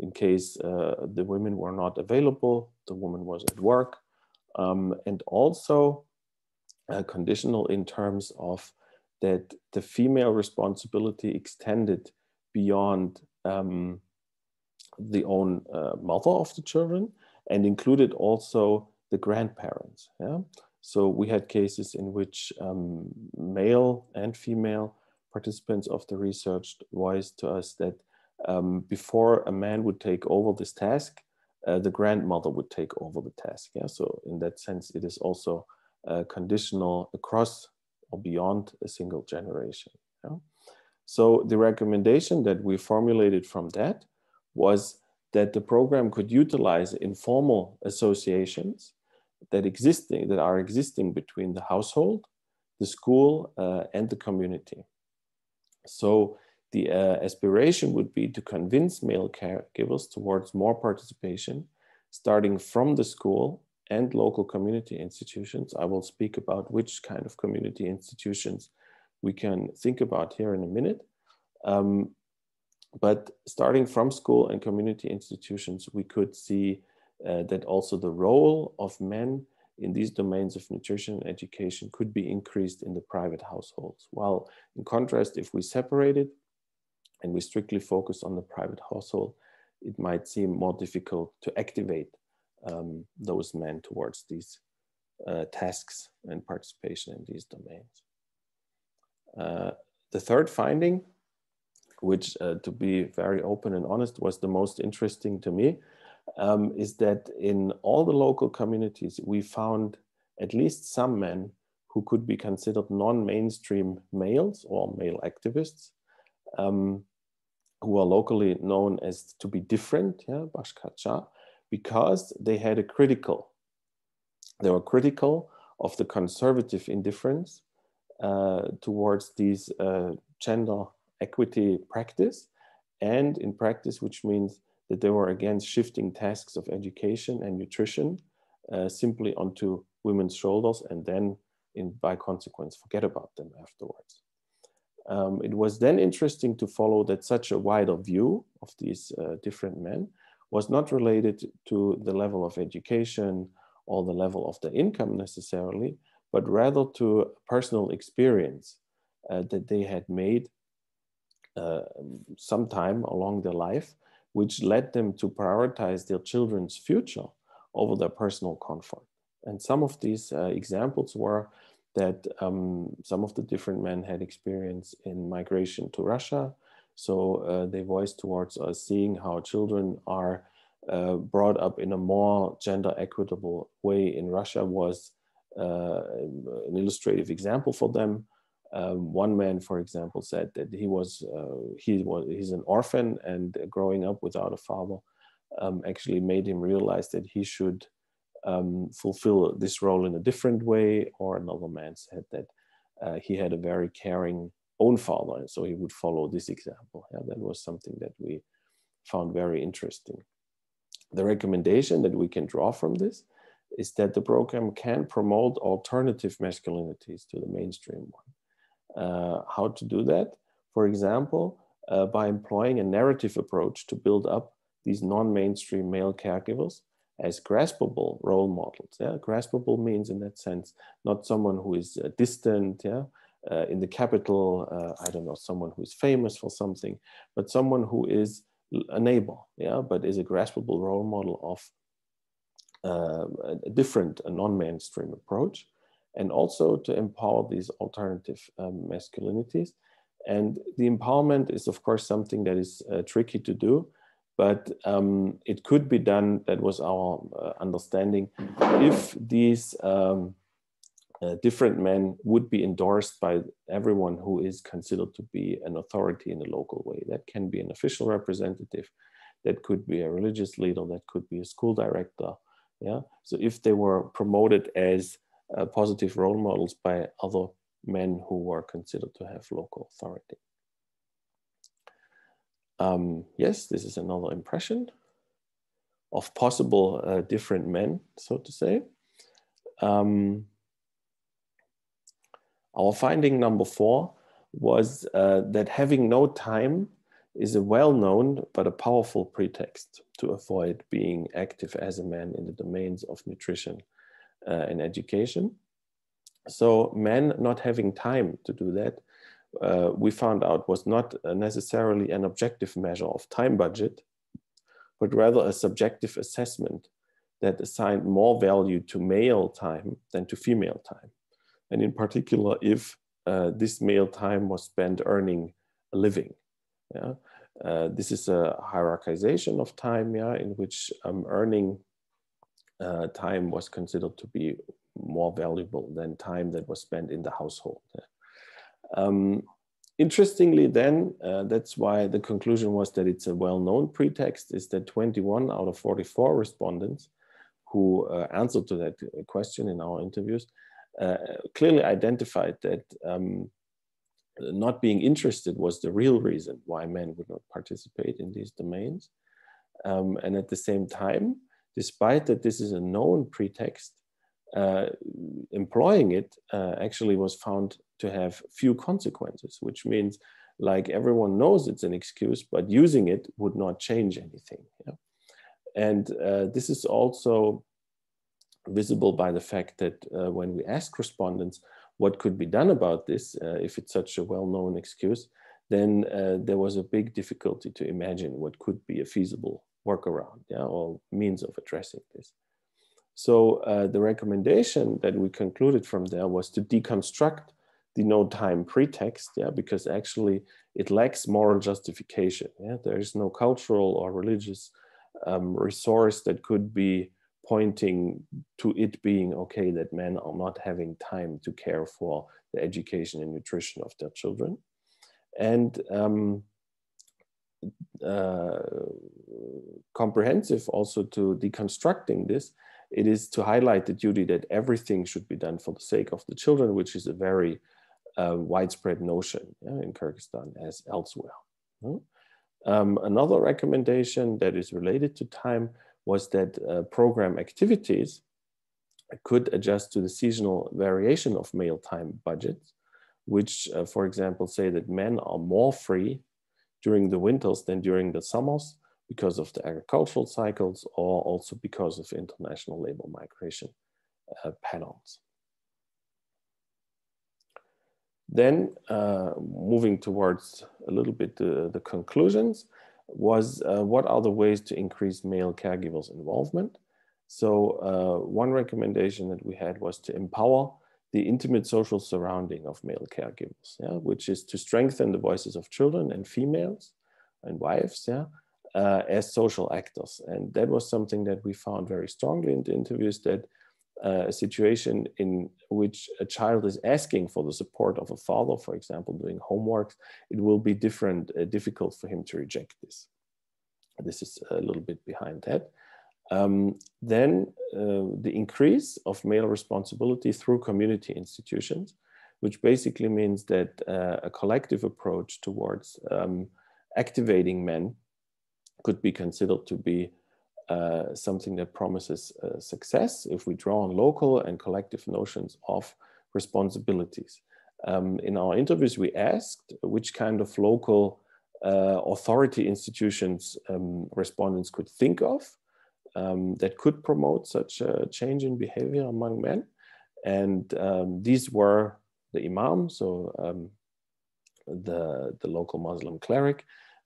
in case uh, the women were not available, the woman was at work, um, and also uh, conditional in terms of that the female responsibility extended beyond um, the own uh, mother of the children and included also the grandparents. Yeah? So we had cases in which um, male and female participants of the research voiced to us that um, before a man would take over this task, uh, the grandmother would take over the task. Yeah, so in that sense, it is also uh, conditional across or beyond a single generation. Yeah? So the recommendation that we formulated from that was that the program could utilize informal associations that existing that are existing between the household, the school, uh, and the community. So the uh, aspiration would be to convince male caregivers towards more participation, starting from the school and local community institutions. I will speak about which kind of community institutions we can think about here in a minute. Um, but starting from school and community institutions, we could see uh, that also the role of men in these domains of nutrition and education could be increased in the private households. While in contrast, if we separate it and we strictly focus on the private household, it might seem more difficult to activate um, those men towards these uh, tasks and participation in these domains. Uh, the third finding, which uh, to be very open and honest was the most interesting to me, um, is that in all the local communities, we found at least some men who could be considered non-mainstream males or male activists, um, who are locally known as to be different, yeah, Bashkacha, because they had a critical, they were critical of the conservative indifference uh, towards these uh, gender equity practice and in practice, which means that they were against shifting tasks of education and nutrition uh, simply onto women's shoulders and then in, by consequence forget about them afterwards. Um, it was then interesting to follow that such a wider view of these uh, different men was not related to the level of education or the level of the income necessarily, but rather to personal experience uh, that they had made uh, sometime along their life which led them to prioritize their children's future over their personal comfort. And some of these uh, examples were that um, some of the different men had experience in migration to Russia. So uh, they voiced towards us seeing how children are uh, brought up in a more gender equitable way in Russia was uh, an illustrative example for them. Um, one man, for example, said that he was uh, he was he's an orphan and growing up without a father um, actually made him realize that he should um, fulfill this role in a different way. Or another man said that uh, he had a very caring own father, and so he would follow this example. Yeah, that was something that we found very interesting. The recommendation that we can draw from this is that the program can promote alternative masculinities to the mainstream one. Uh, how to do that? For example, uh, by employing a narrative approach to build up these non-mainstream male caregivers as graspable role models. Yeah, graspable means in that sense not someone who is uh, distant. Yeah, uh, in the capital. Uh, I don't know someone who is famous for something, but someone who is a neighbor. Yeah, but is a graspable role model of uh, a different, a non-mainstream approach and also to empower these alternative um, masculinities. And the empowerment is, of course, something that is uh, tricky to do, but um, it could be done. That was our uh, understanding. If these um, uh, different men would be endorsed by everyone who is considered to be an authority in a local way. That can be an official representative, that could be a religious leader, that could be a school director. Yeah. So if they were promoted as uh, positive role models by other men who were considered to have local authority. Um, yes, this is another impression of possible uh, different men, so to say. Um, our finding number four was uh, that having no time is a well-known but a powerful pretext to avoid being active as a man in the domains of nutrition uh, and education. So men not having time to do that, uh, we found out was not necessarily an objective measure of time budget, but rather a subjective assessment that assigned more value to male time than to female time. And in particular, if uh, this male time was spent earning a living. Yeah? Uh, this is a hierarchization of time, yeah, in which um, earning uh, time was considered to be more valuable than time that was spent in the household. Um, interestingly then, uh, that's why the conclusion was that it's a well-known pretext, is that 21 out of 44 respondents who uh, answered to that question in our interviews uh, clearly identified that um, not being interested was the real reason why men would not participate in these domains. Um, and at the same time, despite that this is a known pretext, uh, employing it uh, actually was found to have few consequences, which means like everyone knows it's an excuse, but using it would not change anything. Yeah? And uh, this is also visible by the fact that uh, when we ask respondents what could be done about this, uh, if it's such a well-known excuse, then uh, there was a big difficulty to imagine what could be a feasible workaround yeah, or means of addressing this. So uh, the recommendation that we concluded from there was to deconstruct the no time pretext, yeah, because actually it lacks moral justification. Yeah, there is no cultural or religious um, resource that could be pointing to it being okay that men are not having time to care for the education and nutrition of their children. And um, uh, comprehensive also to deconstructing this it is to highlight the duty that everything should be done for the sake of the children, which is a very uh, widespread notion yeah, in Kyrgyzstan as elsewhere. Um, another recommendation that is related to time was that uh, program activities could adjust to the seasonal variation of male time budgets, which, uh, for example, say that men are more free during the winters than during the summers, because of the agricultural cycles or also because of international labor migration uh, patterns. Then uh, moving towards a little bit the, the conclusions was uh, what are the ways to increase male caregivers involvement? So uh, one recommendation that we had was to empower the intimate social surrounding of male caregivers, yeah, which is to strengthen the voices of children and females and wives, yeah, uh, as social actors. And that was something that we found very strongly in the interviews that uh, a situation in which a child is asking for the support of a father, for example, doing homework, it will be different, uh, difficult for him to reject this. This is a little bit behind that. Um, then uh, the increase of male responsibility through community institutions, which basically means that uh, a collective approach towards um, activating men could be considered to be uh, something that promises uh, success if we draw on local and collective notions of responsibilities. Um, in our interviews, we asked which kind of local uh, authority institutions um, respondents could think of um, that could promote such a change in behavior among men. And um, these were the imam, so um, the, the local Muslim cleric,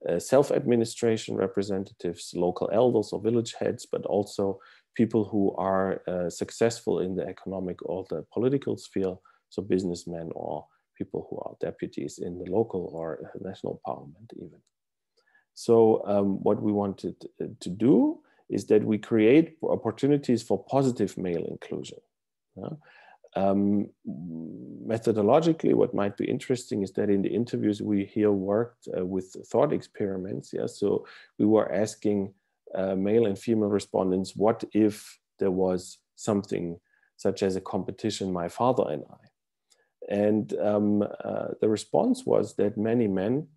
uh, self-administration representatives, local elders or village heads, but also people who are uh, successful in the economic or the political sphere, so businessmen or people who are deputies in the local or national parliament even. So um, what we wanted uh, to do is that we create opportunities for positive male inclusion. Yeah? Um, methodologically, what might be interesting is that in the interviews we here worked uh, with thought experiments. Yeah, so we were asking uh, male and female respondents, what if there was something such as a competition, my father and I? And um, uh, the response was that many men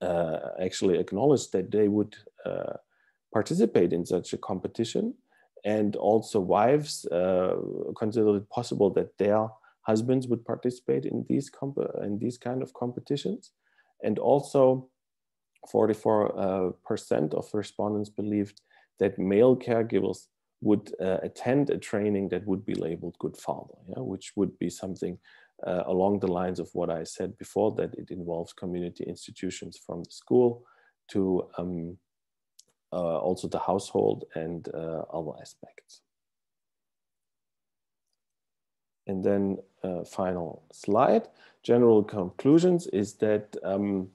uh, actually acknowledged that they would uh, participate in such a competition. And also wives uh, considered it possible that their husbands would participate in these in these kind of competitions. And also 44 uh, percent of respondents believed that male caregivers would uh, attend a training that would be labeled good father yeah, which would be something uh, along the lines of what i said before that it involves community institutions from the school to um, also the household and uh, other aspects. And then uh, final slide, general conclusions is that um,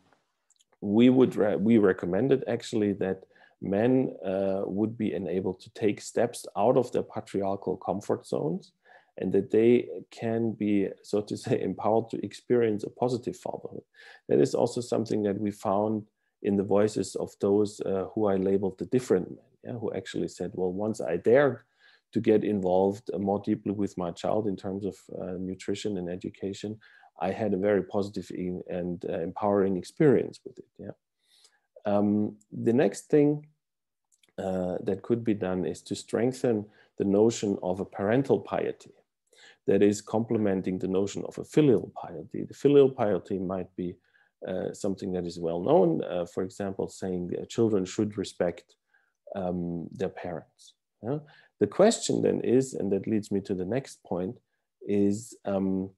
we would, re we recommended actually that men uh, would be enabled to take steps out of their patriarchal comfort zones and that they can be, so to say, [LAUGHS] empowered to experience a positive fatherhood. That is also something that we found in the voices of those uh, who I labeled the different men, yeah, who actually said, well, once I dared to get involved more deeply with my child in terms of uh, nutrition and education, I had a very positive and uh, empowering experience with it. Yeah. Um, the next thing uh, that could be done is to strengthen the notion of a parental piety that is complementing the notion of a filial piety. The filial piety might be uh, something that is well known. Uh, for example, saying children should respect um, their parents. Yeah? The question then is, and that leads me to the next point, is um,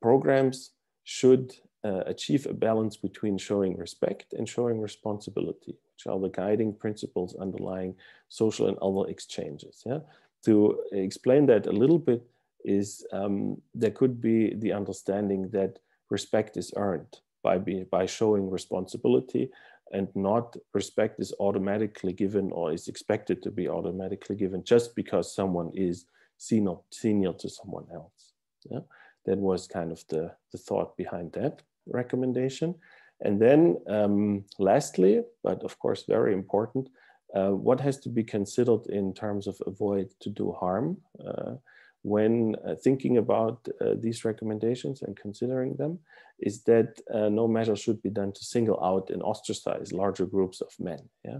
programs should uh, achieve a balance between showing respect and showing responsibility, which are the guiding principles underlying social and other exchanges. Yeah? To explain that a little bit is um, there could be the understanding that respect is earned by, be, by showing responsibility and not respect is automatically given or is expected to be automatically given just because someone is senior, senior to someone else. Yeah? That was kind of the, the thought behind that recommendation. And then um, lastly, but of course very important, uh, what has to be considered in terms of avoid to do harm. Uh, when uh, thinking about uh, these recommendations and considering them is that uh, no measure should be done to single out and ostracize larger groups of men yeah,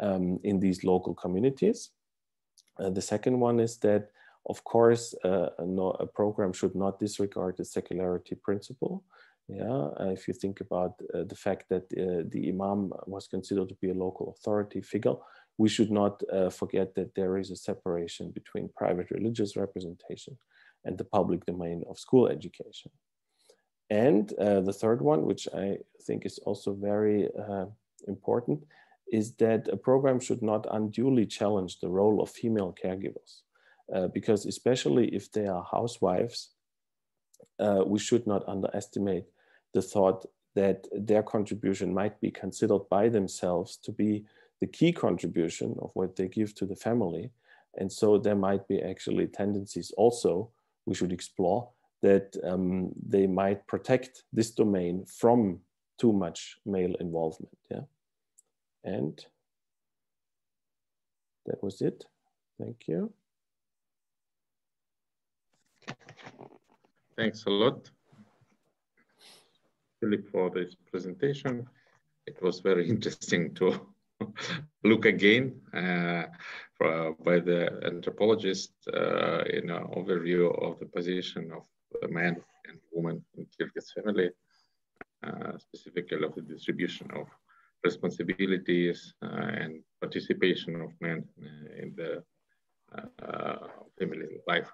um, in these local communities. Uh, the second one is that, of course, uh, no, a program should not disregard the secularity principle. Yeah, uh, if you think about the fact that the imam was considered to be a local authority figure, we should not uh, forget that there is a separation between private religious representation and the public domain of school education. And uh, the third one, which I think is also very uh, important, is that a program should not unduly challenge the role of female caregivers. Uh, because especially if they are housewives, uh, we should not underestimate the thought that their contribution might be considered by themselves to be the key contribution of what they give to the family. And so there might be actually tendencies also we should explore that um, they might protect this domain from too much male involvement. Yeah. And that was it. Thank you. Thanks a lot, Philipp, for this presentation. It was very [LAUGHS] interesting to [LAUGHS] look again uh, for, by the anthropologist uh, in an overview of the position of the man and woman in Kyrgyz family, uh, specifically of the distribution of responsibilities uh, and participation of men uh, in the uh, family life.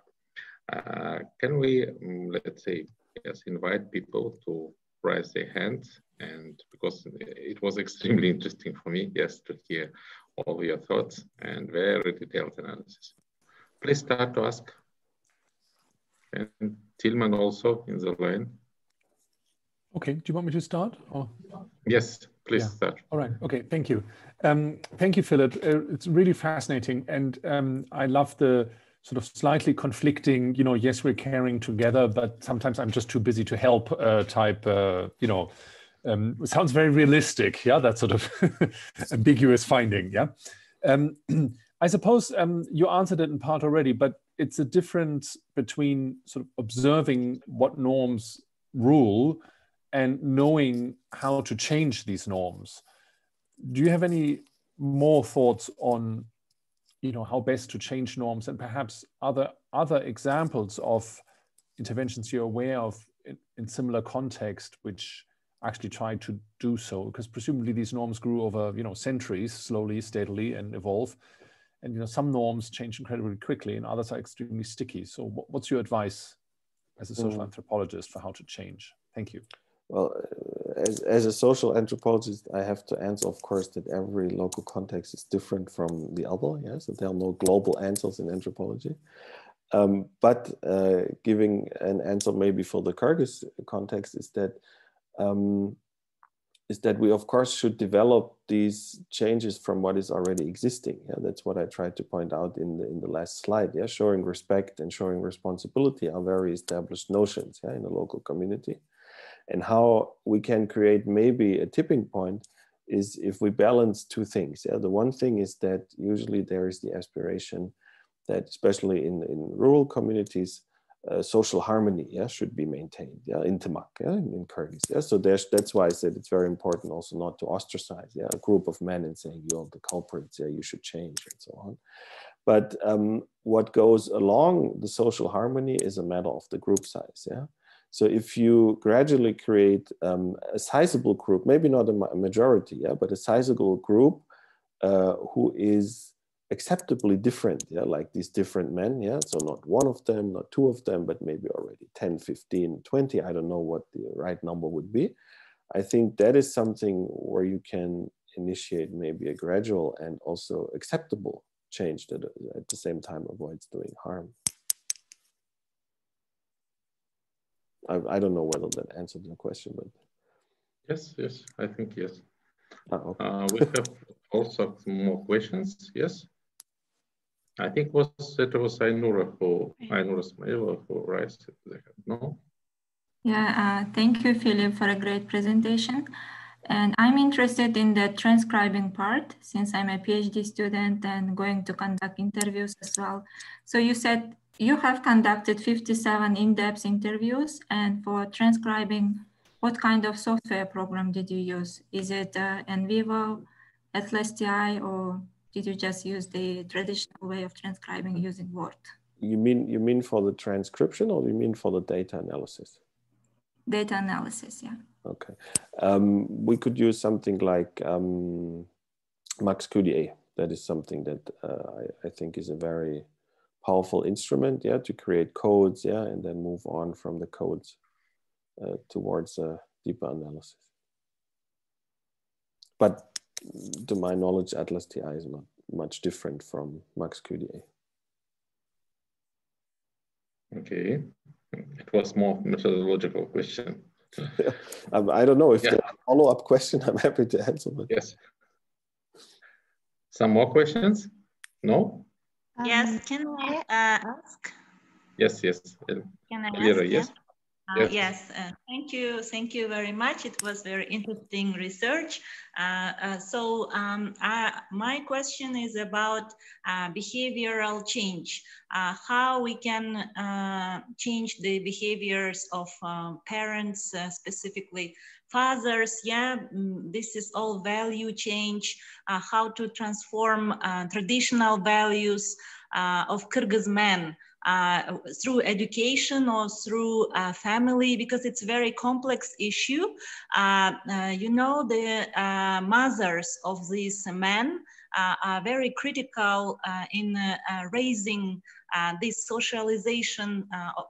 can we, um, let's say, yes, invite people to raise their hands and because it was extremely [LAUGHS] interesting for me, yes, to hear all your thoughts and very detailed analysis. Please start to ask. And Tilman also in the line. Okay, do you want me to start? Or? Yes, please yeah. start. All right, okay, thank you. Um, thank you, Philipp. Uh, it's really fascinating. And um, I love the sort of slightly conflicting, you know, yes, we're caring together, but sometimes I'm just too busy to help uh, type, uh, you know, um, sounds very realistic. Yeah, that sort of [LAUGHS] ambiguous finding. Yeah. Um, [CLEARS THROAT] I suppose um, you answered it in part already, but it's a difference between sort of observing what norms rule and knowing how to change these norms. Do you have any more thoughts on you know how best to change norms and perhaps other other examples of interventions you're aware of in, in similar context which actually try to do so because presumably these norms grew over you know centuries slowly steadily and evolve and you know some norms change incredibly quickly and others are extremely sticky so what's your advice as a social mm. anthropologist for how to change thank you well as, as a social anthropologist, I have to answer, of course, that every local context is different from the other. Yes, there are no global answers in anthropology. Um, but uh, giving an answer maybe for the Kyrgyz context is that um, is that we of course should develop these changes from what is already existing. Yeah, that's what I tried to point out in the in the last slide. Yeah, showing respect and showing responsibility are very established notions yeah, in the local community and how we can create maybe a tipping point is if we balance two things. Yeah, the one thing is that usually there is the aspiration that, especially in, in rural communities, uh, social harmony yeah, should be maintained yeah, in Tamak, yeah, in, Kyrgyz. Yeah? So that's why I said it's very important also not to ostracize yeah, a group of men and saying you're the culprits, yeah, you should change and so on. But um, what goes along the social harmony is a matter of the group size. Yeah, so if you gradually create um, a sizable group, maybe not a majority, yeah, but a sizable group uh, who is acceptably different, yeah, like these different men, yeah, so not one of them, not two of them, but maybe already 10, 15, 20, I don't know what the right number would be. I think that is something where you can initiate maybe a gradual and also acceptable change that at the same time avoids doing harm. I, I don't know whether that answered your question, but yes, yes, I think yes. Ah, okay. uh, we have also more questions. Yes, I think was it was Ainura who Ainura Smailova who raised it. No. Yeah, uh, thank you, Philipp, for a great presentation. And I'm interested in the transcribing part since I'm a PhD student and going to conduct interviews as well. So you said you have conducted 57 in-depth interviews and for transcribing, what kind of software program did you use? Is it uh, NVivo, AtlasTI, or did you just use the traditional way of transcribing using Word? You mean you mean for the transcription or you mean for the data analysis? Data analysis, yeah. Okay. Um, we could use something like um, MaxQDA. That is something that uh, I, I think is a very powerful instrument, yeah, to create codes, yeah, and then move on from the codes uh, towards a deeper analysis. But to my knowledge, Atlas TI is not much different from Max QDA. Okay, it was more methodological question. [LAUGHS] Um, I don't know if yeah. there's a follow-up question. [LAUGHS] I'm happy to answer. But... Yes. Some more questions? No? Yes, um, can I uh, ask? Yes, yes. Can I Elvira, ask? Yes. Uh, yes, uh, thank you. Thank you very much. It was very interesting research. Uh, uh so um, uh, my question is about behavioral change, how we can change the behaviors of parents, specifically fathers. Yeah, mm, this is all value change, how to transform traditional values of Kyrgyz men uh, through education or through uh, family because it's a very complex issue. Uh, uh you know, the uh, mothers of these men uh, are very critical uh, in uh, raising this socialization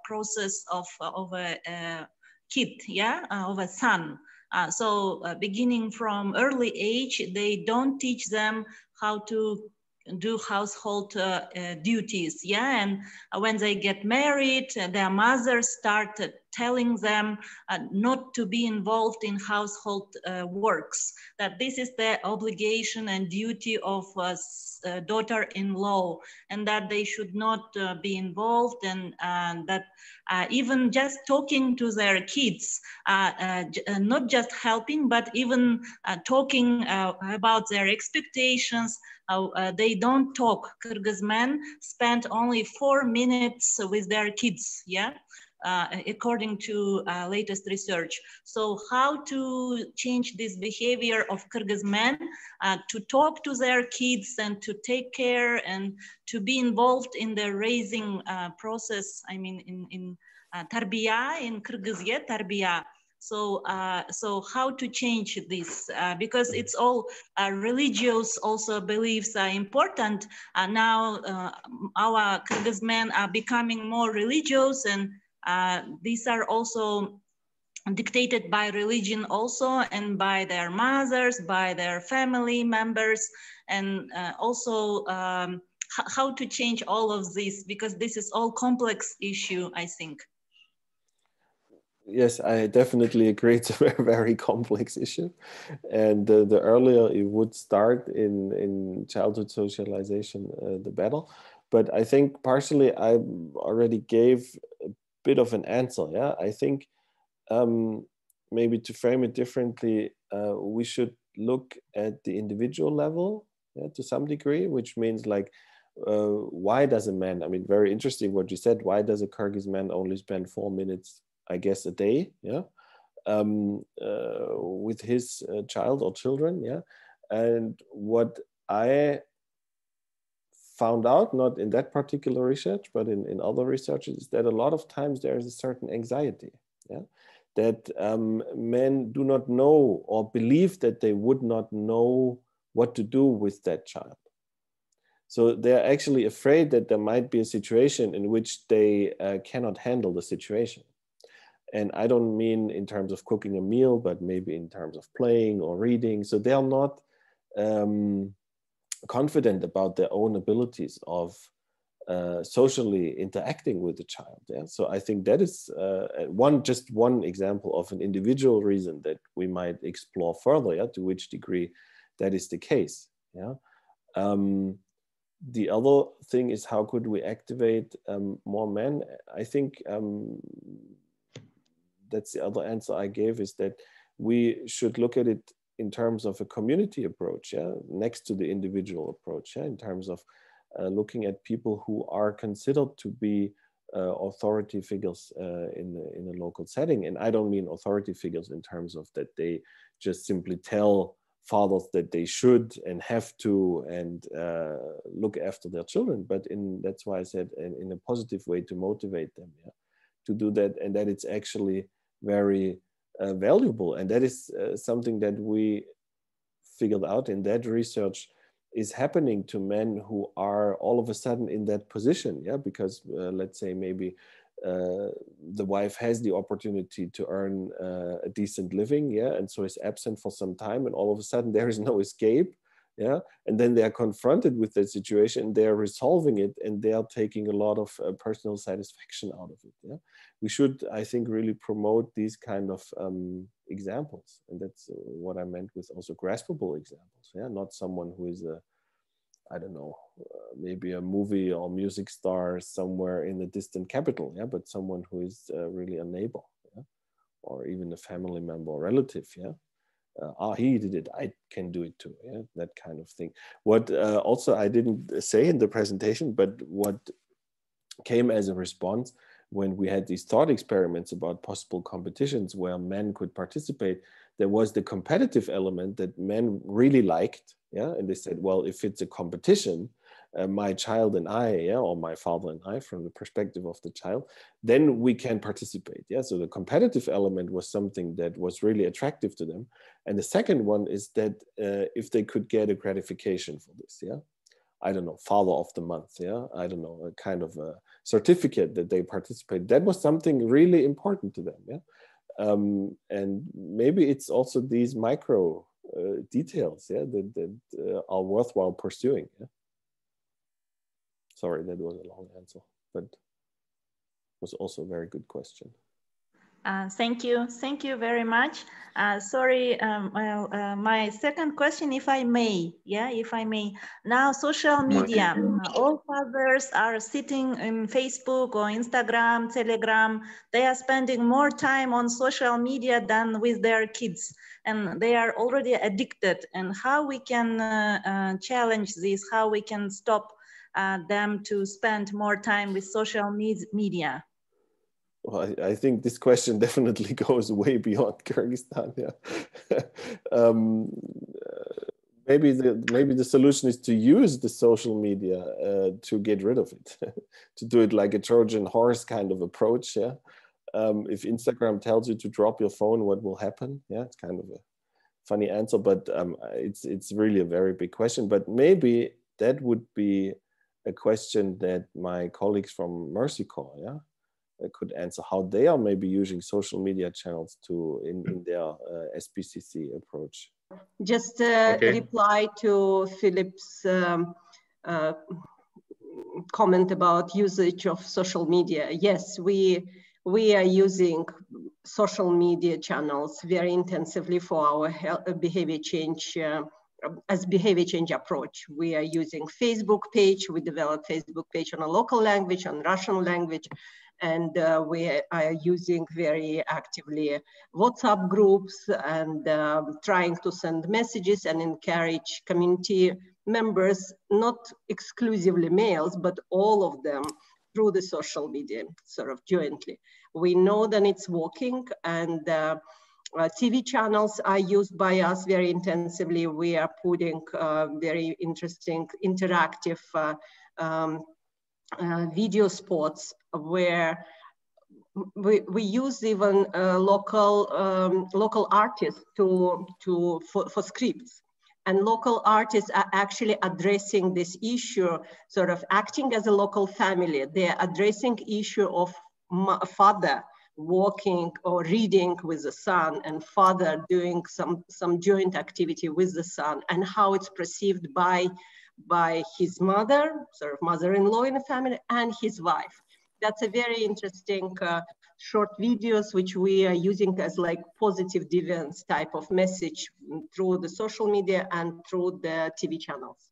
process of, of a, a kid, yeah, of a son. so beginning from early age, they don't teach them how to do household uh, uh, duties. Yeah, and when they get married, their mothers started telling them uh, not to be involved in household uh, works, that this is the obligation and duty of a daughter-in-law, and that they should not uh, be involved, and that uh, even just talking to their kids, uh, not just helping, but even talking about their expectations, uh, they don't talk. Kyrgyz men spend only four minutes with their kids, yeah? Uh, according to uh, latest research. So how to change this behavior of Kyrgyz men uh, to talk to their kids and to take care and to be involved in the raising uh, process, I mean, in, in uh, tarbiya, in Kyrgyz, yeah, tarbiya. So, uh, so how to change this? Uh, because it's all uh, religious also beliefs are important. Now our Kyrgyz men are becoming more religious and uh, these are also dictated by religion also and by their mothers, by their family members and also um, how to change all of this because this is all complex issue, I think yes, I definitely agree. [LAUGHS] It's a very, complex issue, and the, the earlier it would start in in childhood socialization, uh, the better. But I think partially I already gave bit of an answer. Yeah, I think um, maybe to frame it differently, uh, we should look at the individual level yeah, to some degree, which means like. Uh, why does a man? I mean, very interesting what you said. Why does a Kyrgyz man only spend four minutes I guess, a day, yeah, um, uh, with his uh, child or children, yeah. And what I found out, not in that particular research, but in, in other research, is that a lot of times there is a certain anxiety, yeah, that um, men do not know or believe that they would not know what to do with that child. So they're actually afraid that there might be a situation in which they uh, cannot handle the situation. And i don't mean in terms of cooking a meal but maybe in terms of playing or reading. So they are not um, confident about their own abilities of uh, socially interacting with the child yeah? So i think that is uh, one just one example of an individual reason that we might explore further yeah to which degree that is the case yeah? Um, the other thing is how could we activate um, more men? I think um, that's the other answer I gave is that we should look at it in terms of a community approach, yeah, next to the individual approach, yeah, in terms of uh, looking at people who are considered to be uh, authority figures uh, in the, in a local setting, and I don't mean authority figures in terms of that they just simply tell fathers that they should and have to and uh, look after their children, but in that's why I said in, in a positive way to motivate them, yeah, to do that, and that it's actually very uh, valuable. And that is uh, something that we figured out in that research is happening to men who are all of a sudden in that position. Yeah, because uh, let's say maybe uh, the wife has the opportunity to earn uh, a decent living. Yeah, and so is absent for some time, and all of a sudden there is no escape yeah and then they are confronted with that situation they are resolving it and they are taking a lot of uh, personal satisfaction out of it yeah? We should i think really promote these kind of um, examples and that's uh, what i meant with also graspable examples yeah? Not someone who is a i don't know uh, maybe a movie or music star somewhere in the distant capital yeah? But someone who is uh, really a neighbor yeah? or even a family member or relative yeah uh, ah, he did it, I can do it too. Yeah, that kind of thing. What uh, also I didn't say in the presentation, but what came as a response when we had these thought experiments about possible competitions where men could participate, there was the competitive element that men really liked. Yeah, and they said, well, if it's a competition, uh, my child and I, yeah, or my father and I, from the perspective of the child, then we can participate. Yeah, so the competitive element was something that was really attractive to them. And the second one is that uh, if they could get a gratification for this, yeah, I don't know, father of the month, yeah, I don't know, a kind of a certificate that they participate. That was something really important to them, yeah. Um, and maybe it's also these micro uh, details, yeah, that, that uh, are worthwhile pursuing. Yeah? Sorry, that was a long answer, but was also a very good question. Uh, thank you. Thank you very much. Uh, sorry, um, well, uh, my second question, if I may, yeah, if I may. Now, social media, uh, all fathers are sitting in Facebook or Instagram, Telegram. They are spending more time on social media than with their kids, and they are already addicted. And how we can uh, uh, challenge this, how we can stop them to spend more time with social media? Well, I, I, think this question [LAUGHS] definitely goes way beyond [LAUGHS] Kyrgyzstan. Yeah. [LAUGHS] um, uh, maybe the maybe the solution is to use the social media uh, to get rid of it, to do it like a Trojan horse kind of approach. Yeah. Um, if Instagram tells you to drop your phone, what will happen? Yeah, it's kind of a funny answer, but um, it's it's really a very big question. But maybe that would be a question that my colleagues from Mercy Corps, yeah, could answer how they are maybe using social media channels to in, in their uh, SBCC approach. Just uh, okay. reply to Philipp's um, uh, comment about usage of social media. Yes, we we are using social media channels very intensively for our health, behavior change uh, as behavior change approach. We are using Facebook page. We develop Facebook page on a local language, on Russian language, and uh, we are using very actively WhatsApp groups and um, trying to send messages and encourage community members, not exclusively males, but all of them through the social media, sort of jointly. We know that it's working and uh, uh, TV channels are used by us very intensively. We are putting uh, very interesting interactive uh, um, uh, video spots where we, we use even uh, local um, local artists to to for, for scripts and local artists are actually addressing this issue sort of acting as a local family they're addressing issue of father walking or reading with the son and father doing some some joint activity with the son and how it's perceived by by his mother, sort of mother-in-law in the family, and his wife. That's a very interesting uh, short videos which we are using as like positive deviance type of message through the social media and through the TV channels.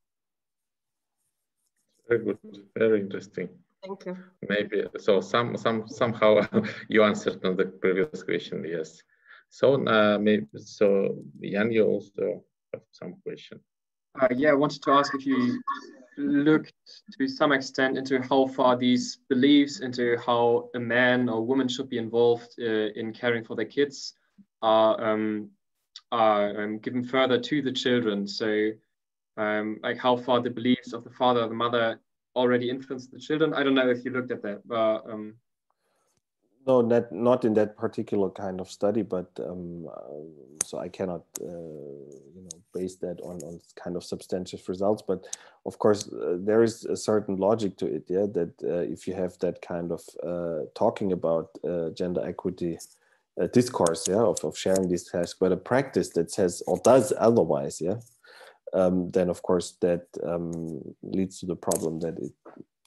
Very good, very interesting. Thank you. Maybe so. Some some somehow [LAUGHS] you answered on the previous question. Yes. So uh, maybe so. Jan, you also have some question. Uh, yeah, I wanted to ask if you looked to some extent into how far these beliefs into how a man or woman should be involved uh, in caring for their kids are, um, are um, given further to the children. So, um, like how far the beliefs of the father or the mother already influence the children. I don't know if you looked at that, but um, no, not not in that particular kind of study, but um, uh, so I cannot uh, you know base that on on kind of substantive results. But of course, uh, there is a certain logic to it. Yeah, that uh, if you have that kind of uh, talking about uh, gender equity discourse, yeah, of, of sharing these tasks, but a practice that says or does otherwise, yeah, um, then of course that um, leads to the problem that it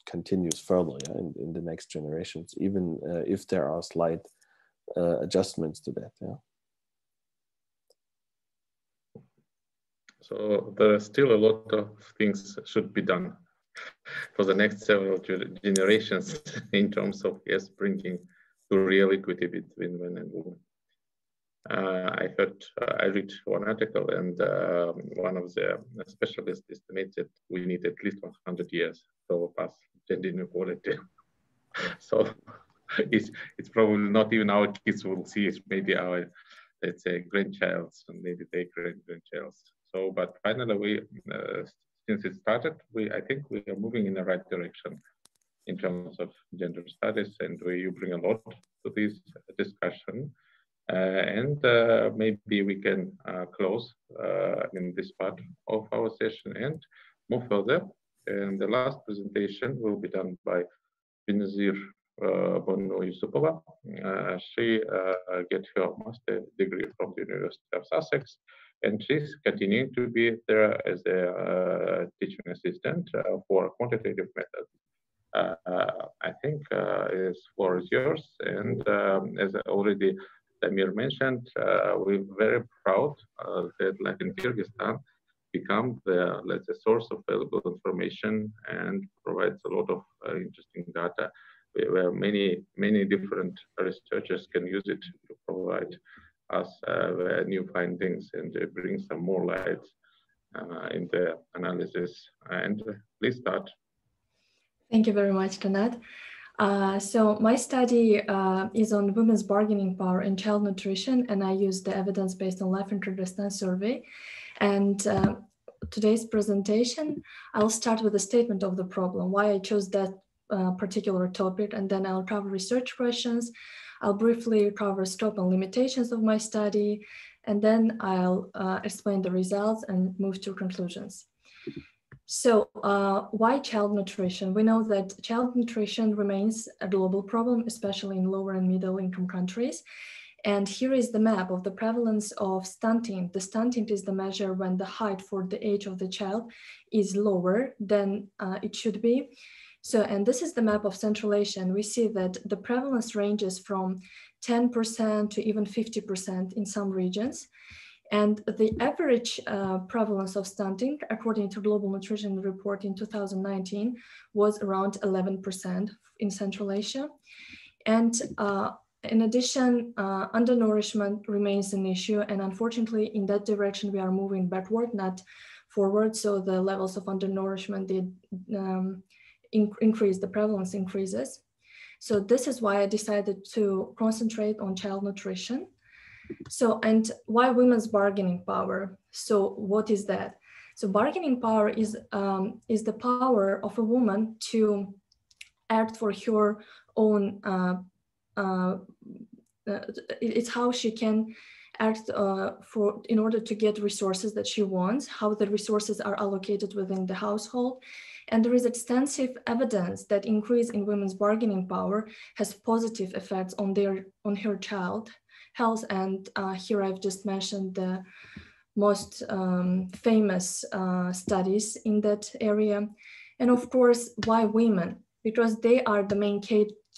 continues further yeah, in, in the next generations, even uh, if there are slight uh, adjustments to that. Yeah. So there are still a lot of things should be done [LAUGHS] for the next several generations [LAUGHS] in terms of yes, bringing to real equity between men and women. Uh, I heard, uh, I read one article and uh, one of the specialists estimated we need at least 100 years to overpass gender inequality. [LAUGHS] so it's, it's probably not even our kids will see it, maybe our, let's say, grandchilds and maybe their great-grandchilds. So, but finally, we, uh, since it started, we, I think we are moving in the right direction in terms of gender studies and we, you bring a lot to this discussion. Uh, and uh, maybe we can uh, close in this part of our session and move further. And the last presentation will be done by Binazir uh, Bonu Yusupova. Uh, she uh, get her master degree from the University of Sussex, and she's continuing to be there as a uh, teaching assistant uh, for quantitative methods uh, I think is for yours. And um, as already Damir mentioned, we're very proud that like in Kyrgyzstan, become the let's say source of valuable information and provides a lot of uh, interesting data where many many different researchers can use it to provide us uh, new findings and bring some more light uh, in the analysis. And please start. Thank you very much, Kanat. Uh, so my study uh, is on women's bargaining power in child nutrition, and I use the evidence based on Life in Kyrgyzstan survey. And uh, today's presentation, I'll start with a statement of the problem, why I chose that uh, particular topic, and then I'll cover research questions. I'll briefly cover scope and limitations of my study, and then I'll uh, explain the results and move to conclusions. So uh, why child nutrition? We know that child nutrition remains a global problem, especially in lower and middle income countries. And here is the map of the prevalence of stunting. The stunting is the measure when the height for the age of the child is lower than uh, it should be. So, and this is the map of Central Asia. And we see that the prevalence ranges from 10% to even 50% in some regions. And the average uh, prevalence of stunting, according to Global Nutrition Report in 2019, was around 11% in Central Asia. And uh, in addition, uh, undernourishment remains an issue. And unfortunately, in that direction, we are moving backward, not forward. So the levels of undernourishment did um, in increase, the prevalence increases. So this is why I decided to concentrate on child nutrition. So, and why women's bargaining power? So what is that? So bargaining power is, um, is the power of a woman to act for her own uh, uh, uh, it's how she can act uh, for in order to get resources that she wants, how the resources are allocated within the household. And there is extensive evidence that increase in women's bargaining power has positive effects on their on her child health. And uh, here I've just mentioned the most um, famous uh, studies in that area. And of course, why women? Because they are the main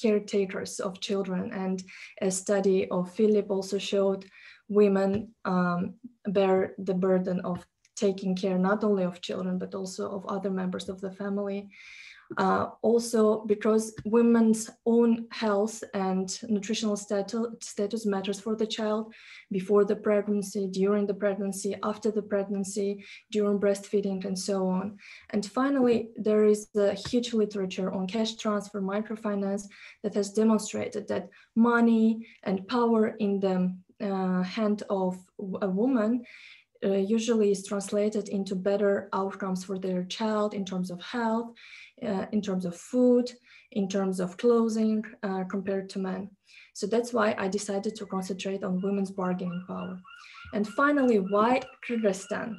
caretakers of children. And a study of Philipp also showed women um, bear the burden of taking care not only of children, but also of other members of the family. Uh, also because women's own health and nutritional status, status matters for the child before the pregnancy, during the pregnancy, after the pregnancy, during breastfeeding, and so on. And finally, there is a huge literature on cash transfer microfinance that has demonstrated that money and power in the uh, hand of a woman uh, usually is translated into better outcomes for their child in terms of health, uh, in terms of food, in terms of clothing uh, compared to men. So that's why I decided to concentrate on women's bargaining power. And finally, why Kyrgyzstan?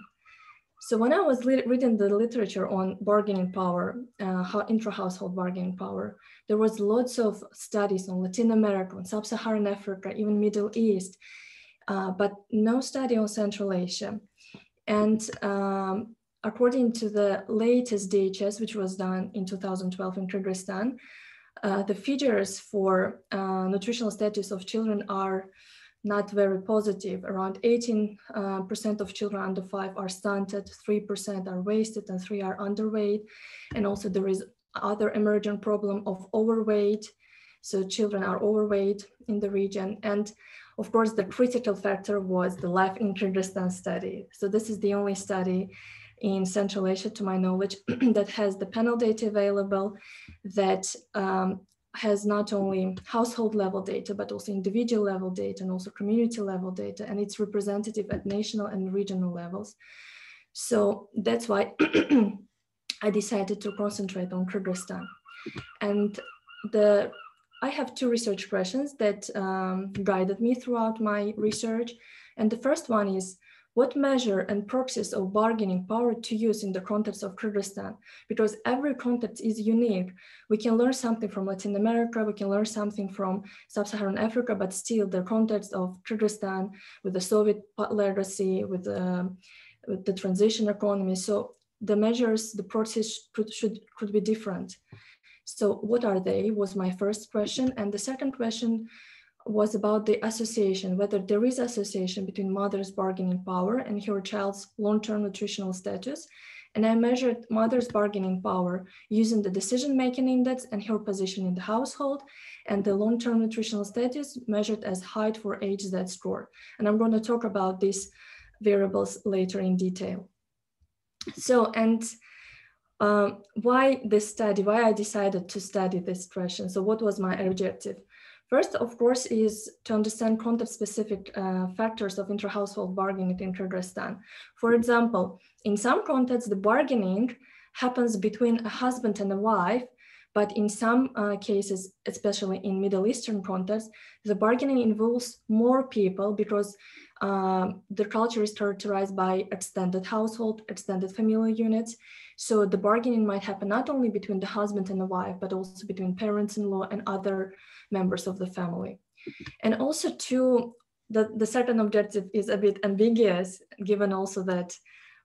So when I was reading the literature on bargaining power, uh, intra-household bargaining power, there was lots of studies on Latin America, on Sub-Saharan Africa, even Middle East, uh, but no study on Central Asia. And um, according to the latest DHS, which was done in 2012 in Kyrgyzstan, uh, the figures for uh, nutritional status of children are not very positive. Around 18% uh, of children under five are stunted, 3% are wasted, and three are underweight. And also there is other emergent problem of overweight. So children are overweight in the region. And of course, the critical factor was the life in Kyrgyzstan study. So this is the only study in Central Asia, to my knowledge, [CLEARS THROAT] that has the panel data available, that um, has not only household level data, but also individual level data and also community level data, and it's representative at national and regional levels. So that's why [CLEARS THROAT] I decided to concentrate on Kyrgyzstan. And the I have two research questions that um, guided me throughout my research. And the first one is, what measure and proxies of bargaining power to use in the context of Kyrgyzstan? Because every context is unique. We can learn something from Latin America, we can learn something from Sub-Saharan Africa, but still the context of Kyrgyzstan with the Soviet legacy, with, uh, with the transition economy. So the measures, the proxies could, should, could be different. So what are they was my first question. And the second question was about the association, whether there is association between mother's bargaining power and her child's long-term nutritional status. And I measured mother's bargaining power using the decision-making index and her position in the household and the long-term nutritional status measured as height for age z score. And I'm going to talk about these variables later in detail. So, and um, why this study, why I decided to study this question. So what was my objective? First, of course, is to understand context-specific uh, factors of intra-household bargaining in Kyrgyzstan. For example, in some contexts, the bargaining happens between a husband and a wife, but in some uh, cases, especially in Middle Eastern contexts, the bargaining involves more people because uh, the culture is characterized by extended household, extended family units. So the bargaining might happen not only between the husband and the wife, but also between parents-in-law and other members of the family. And also too, the, the certain objective is a bit ambiguous, given also that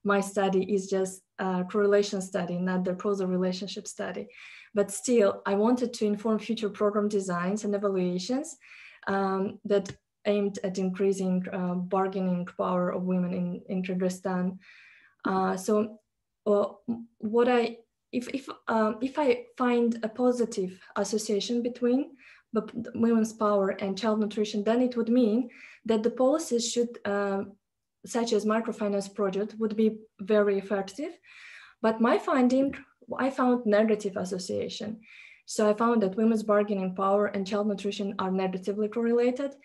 my study is just a correlation study, not the causal relationship study. But still, I wanted to inform future program designs and evaluations um, that aimed at increasing uh, bargaining power of women in, in Kyrgyzstan. Uh, so uh, what I, if, if, um, if I find a positive association between women's power and child nutrition, then it would mean that the policies should, uh, such as microfinance project, would be very effective. But my finding, I found negative association. So I found that women's bargaining power and child nutrition are negatively correlated.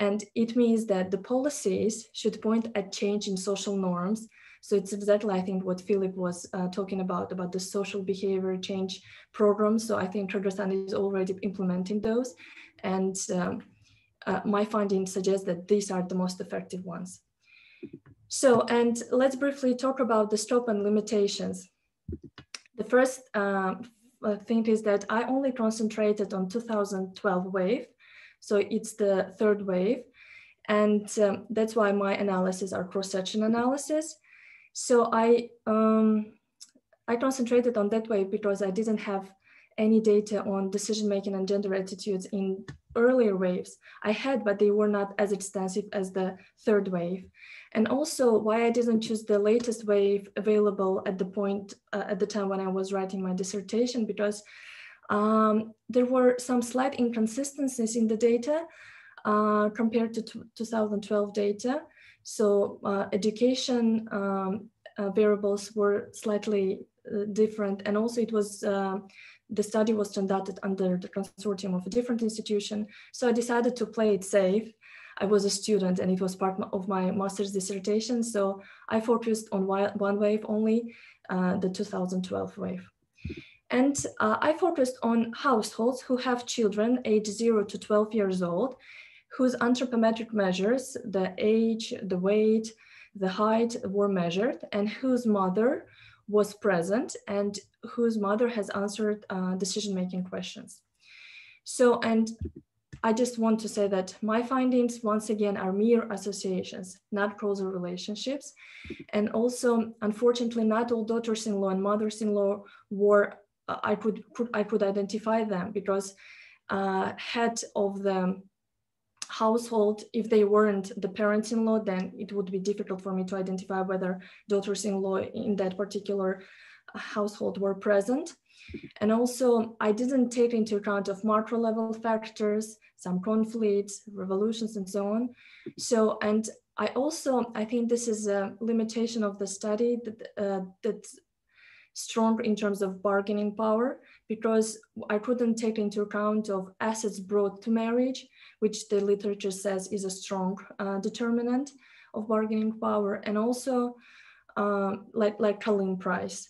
And it means that the policies should point at change in social norms. So it's exactly, I think, what Philipp was uh, talking about, about the social behavior change programs. So I think Kyrgyzstan is already implementing those. And um, uh, my findings suggest that these are the most effective ones. So, and let's briefly talk about the scope and limitations. The first uh, thing is that I only concentrated on 2012 wave so it's the third wave. And um, that's why my analysis are cross-section analysis. So I, um, I concentrated on that wave because I didn't have any data on decision-making and gender attitudes in earlier waves. I had, but they were not as extensive as the third wave. And also why I didn't choose the latest wave available at the point, uh, at the time when I was writing my dissertation, because um, there were some slight inconsistencies in the data uh, compared to 2012 data. So uh, education um, uh, variables were slightly uh, different. And also it was, uh, the study was conducted under the consortium of a different institution. So I decided to play it safe. I was a student and it was part of my master's dissertation. So I focused on one wave only, uh, the 2012 wave. And uh, I focused on households who have children aged 0 to 12 years old, whose anthropometric measures, the age, the weight, the height were measured, and whose mother was present and whose mother has answered uh, decision-making questions. So, and I just want to say that my findings, once again, are mere associations, not causal relationships. And also, unfortunately, not all daughters-in-law and mothers-in-law were I could, could I could identify them because uh, head of the household, if they weren't the parents-in-law, then it would be difficult for me to identify whether daughters-in-law in that particular uh, household were present. And also, I didn't take into account of macro level factors, some conflicts, revolutions, and so on. So, and I also, I think this is a limitation of the study that, uh, that strong in terms of bargaining power because I couldn't take into account of assets brought to marriage, which the literature says is a strong uh, determinant of bargaining power, and also uh, like like selling price.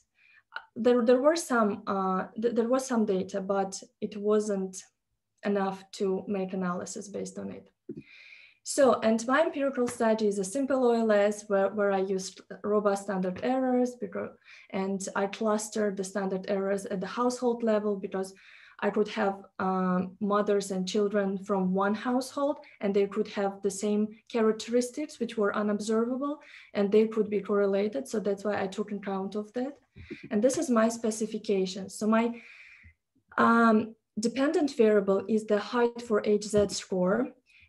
There there were some uh, th there was some data, but it wasn't enough to make analysis based on it. So, and my empirical study is a simple OLS where, where I used robust standard errors because, and I clustered the standard errors at the household level because I could have um, mothers and children from one household and they could have the same characteristics which were unobservable and they could be correlated. So that's why I took account of that. And this is my specification. So my Um, dependent variable is the height for age z score.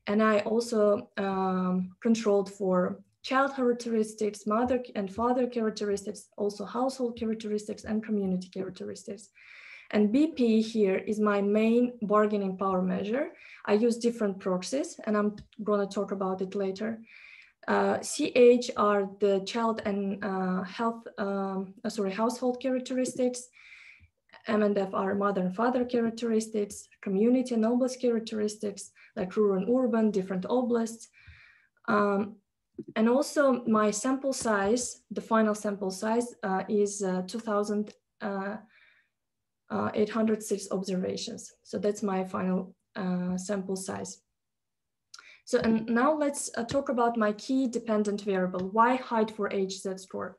And I also um, controlled for child characteristics, mother and father characteristics, also household characteristics and community characteristics. And BP here is my main bargaining power measure. I use different proxies and I'm gonna talk about it later. Uh, CH are the child and uh, health, um, uh, sorry, household characteristics. M and F are mother and father characteristics, community and oblast characteristics, like rural and urban, different oblasts. Um, and also my sample size, the final sample size uh, is uh, 2,000 uh, uh, 806 observations. So that's my final uh, sample size. So and now let's uh, talk about my key dependent variable, y height for age z score.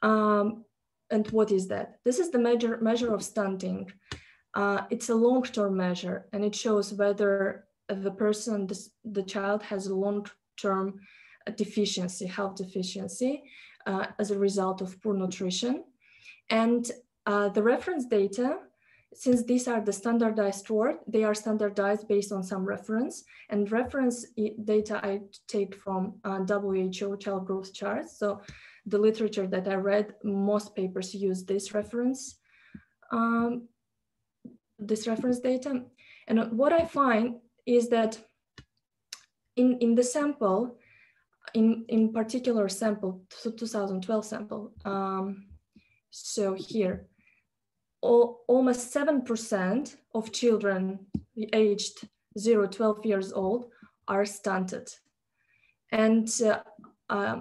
Um, and what is that? This is the measure, measure of stunting. Uh, it's a long-term measure and it shows whether the person, the child has a long-term deficiency, health deficiency uh, as a result of poor nutrition. And uh, the reference data, since these are the standardized stored, they are standardized based on some reference and reference data I take from uh, WHO child growth charts. So the literature that I read, most papers use this reference, um, this reference data. And what I find is that in, in the sample, in, in particular sample, 2012 sample, um, so here, almost 7% of children aged 0 12 years old are stunted. And uh, uh,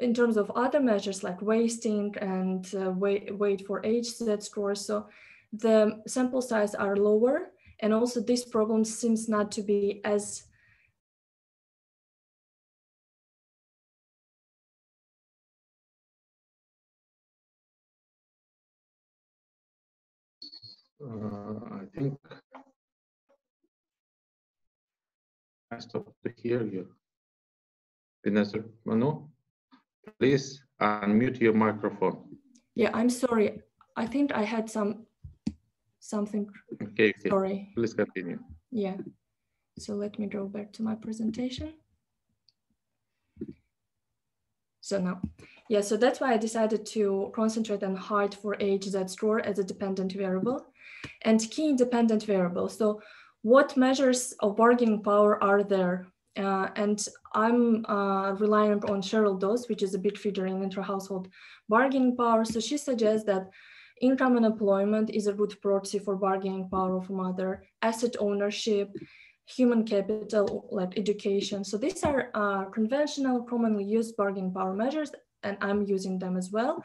in terms of other measures like wasting and uh, weight, weight for age z scores, so the sample size are lower. And also this problem seems not to be as Uh, I think I stopped to hear you. Binazir Bonu, please unmute your microphone. Yeah, I'm sorry. I think I had some something. Okay, okay. Sorry. Please continue. Yeah. So let me go back to my presentation. So now, yeah, so that's why I decided to concentrate on height for age that score as a dependent variable and key independent variables. So what measures of bargaining power are there? Uh, and I'm uh, relying on Cheryl Doss, which is a big figure in intra-household bargaining power. So she suggests that income and employment is a good proxy for bargaining power of a mother, asset ownership, human capital, like education. So these are uh, conventional, commonly used bargaining power measures, and I'm using them as well.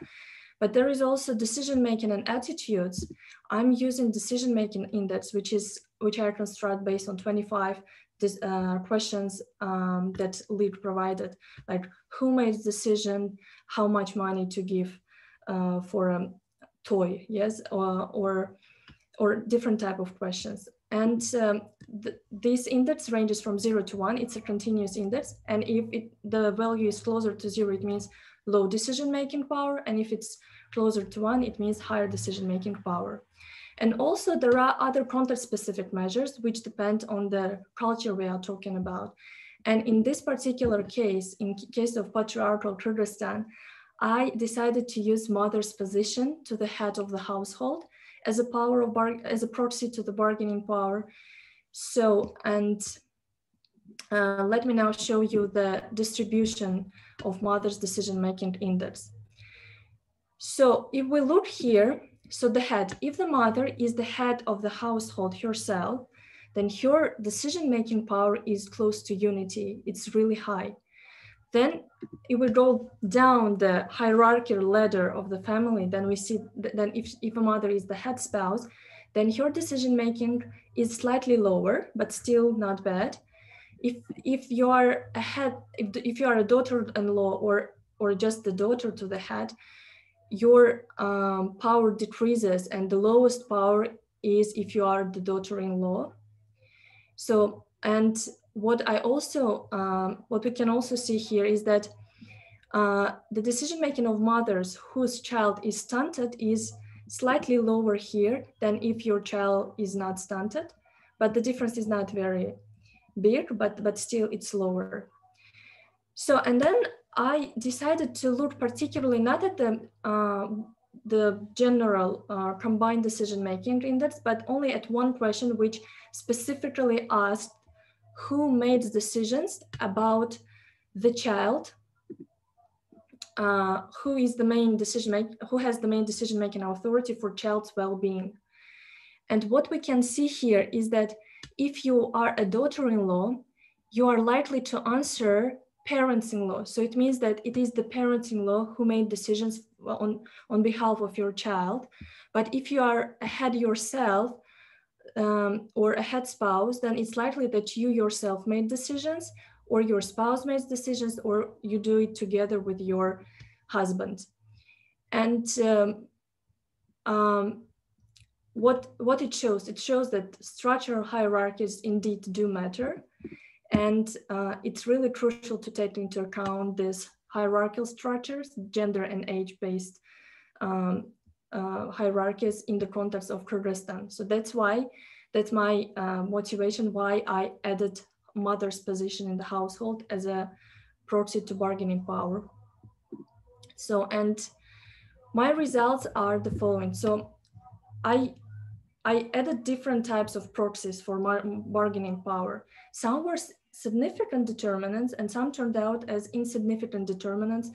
But there is also decision making and attitudes. I'm using decision making index, which is which I construct based on 25 uh, questions um, that LiK provided, like who made the decision, how much money to give uh, for a toy, yes, or, or, or different type of questions. And um, th this index ranges from zero to one, it's a continuous index. And if it, the value is closer to zero, it means low decision-making power. And if it's closer to one, it means higher decision-making power. And also there are other context-specific measures which depend on the culture we are talking about. And in this particular case, in case of patriarchal Kyrgyzstan, I decided to use mother's position to the head of the household as a power of as a proxy to the bargaining power. So, and uh, let me now show you the distribution of mother's decision-making index. So if we look here, so the head, if the mother is the head of the household herself, then her decision-making power is close to unity. It's really high. Then if we go down the hierarchical ladder of the family, then we see that then if, if a mother is the head spouse, then your decision-making is slightly lower, but still not bad. If, if you are a head, if, if you are a daughter-in-law or, or just the daughter to the head, your um, power decreases and the lowest power is if you are the daughter-in-law. So, and what I also, um, what we can also see here is that uh, the decision-making of mothers whose child is stunted is slightly lower here than if your child is not stunted, but the difference is not very big, but, but still it's lower. So, and then I decided to look particularly not at the, uh, the general uh, combined decision-making index, but only at one question which specifically asked who made decisions about the child, uh, who is the main decision maker, who has the main decision-making authority for child's well-being. And what we can see here is that if you are a daughter-in-law, you are likely to answer parents-in-law. So it means that it is the parents-in-law who made decisions on, on behalf of your child. But if you are a head yourself um, or a head spouse, then it's likely that you yourself made decisions or your spouse makes decisions or you do it together with your husband. And um, um, what, what it shows, it shows that structural hierarchies indeed do matter. And uh, it's really crucial to take into account these hierarchical structures, gender and age-based um, uh, hierarchies in the context of Kyrgyzstan. So that's why, that's my uh, motivation why I added mother's position in the household as a proxy to bargaining power. So, and my results are the following. So I, I added different types of proxies for bargaining power. Some were significant determinants and some turned out as insignificant determinants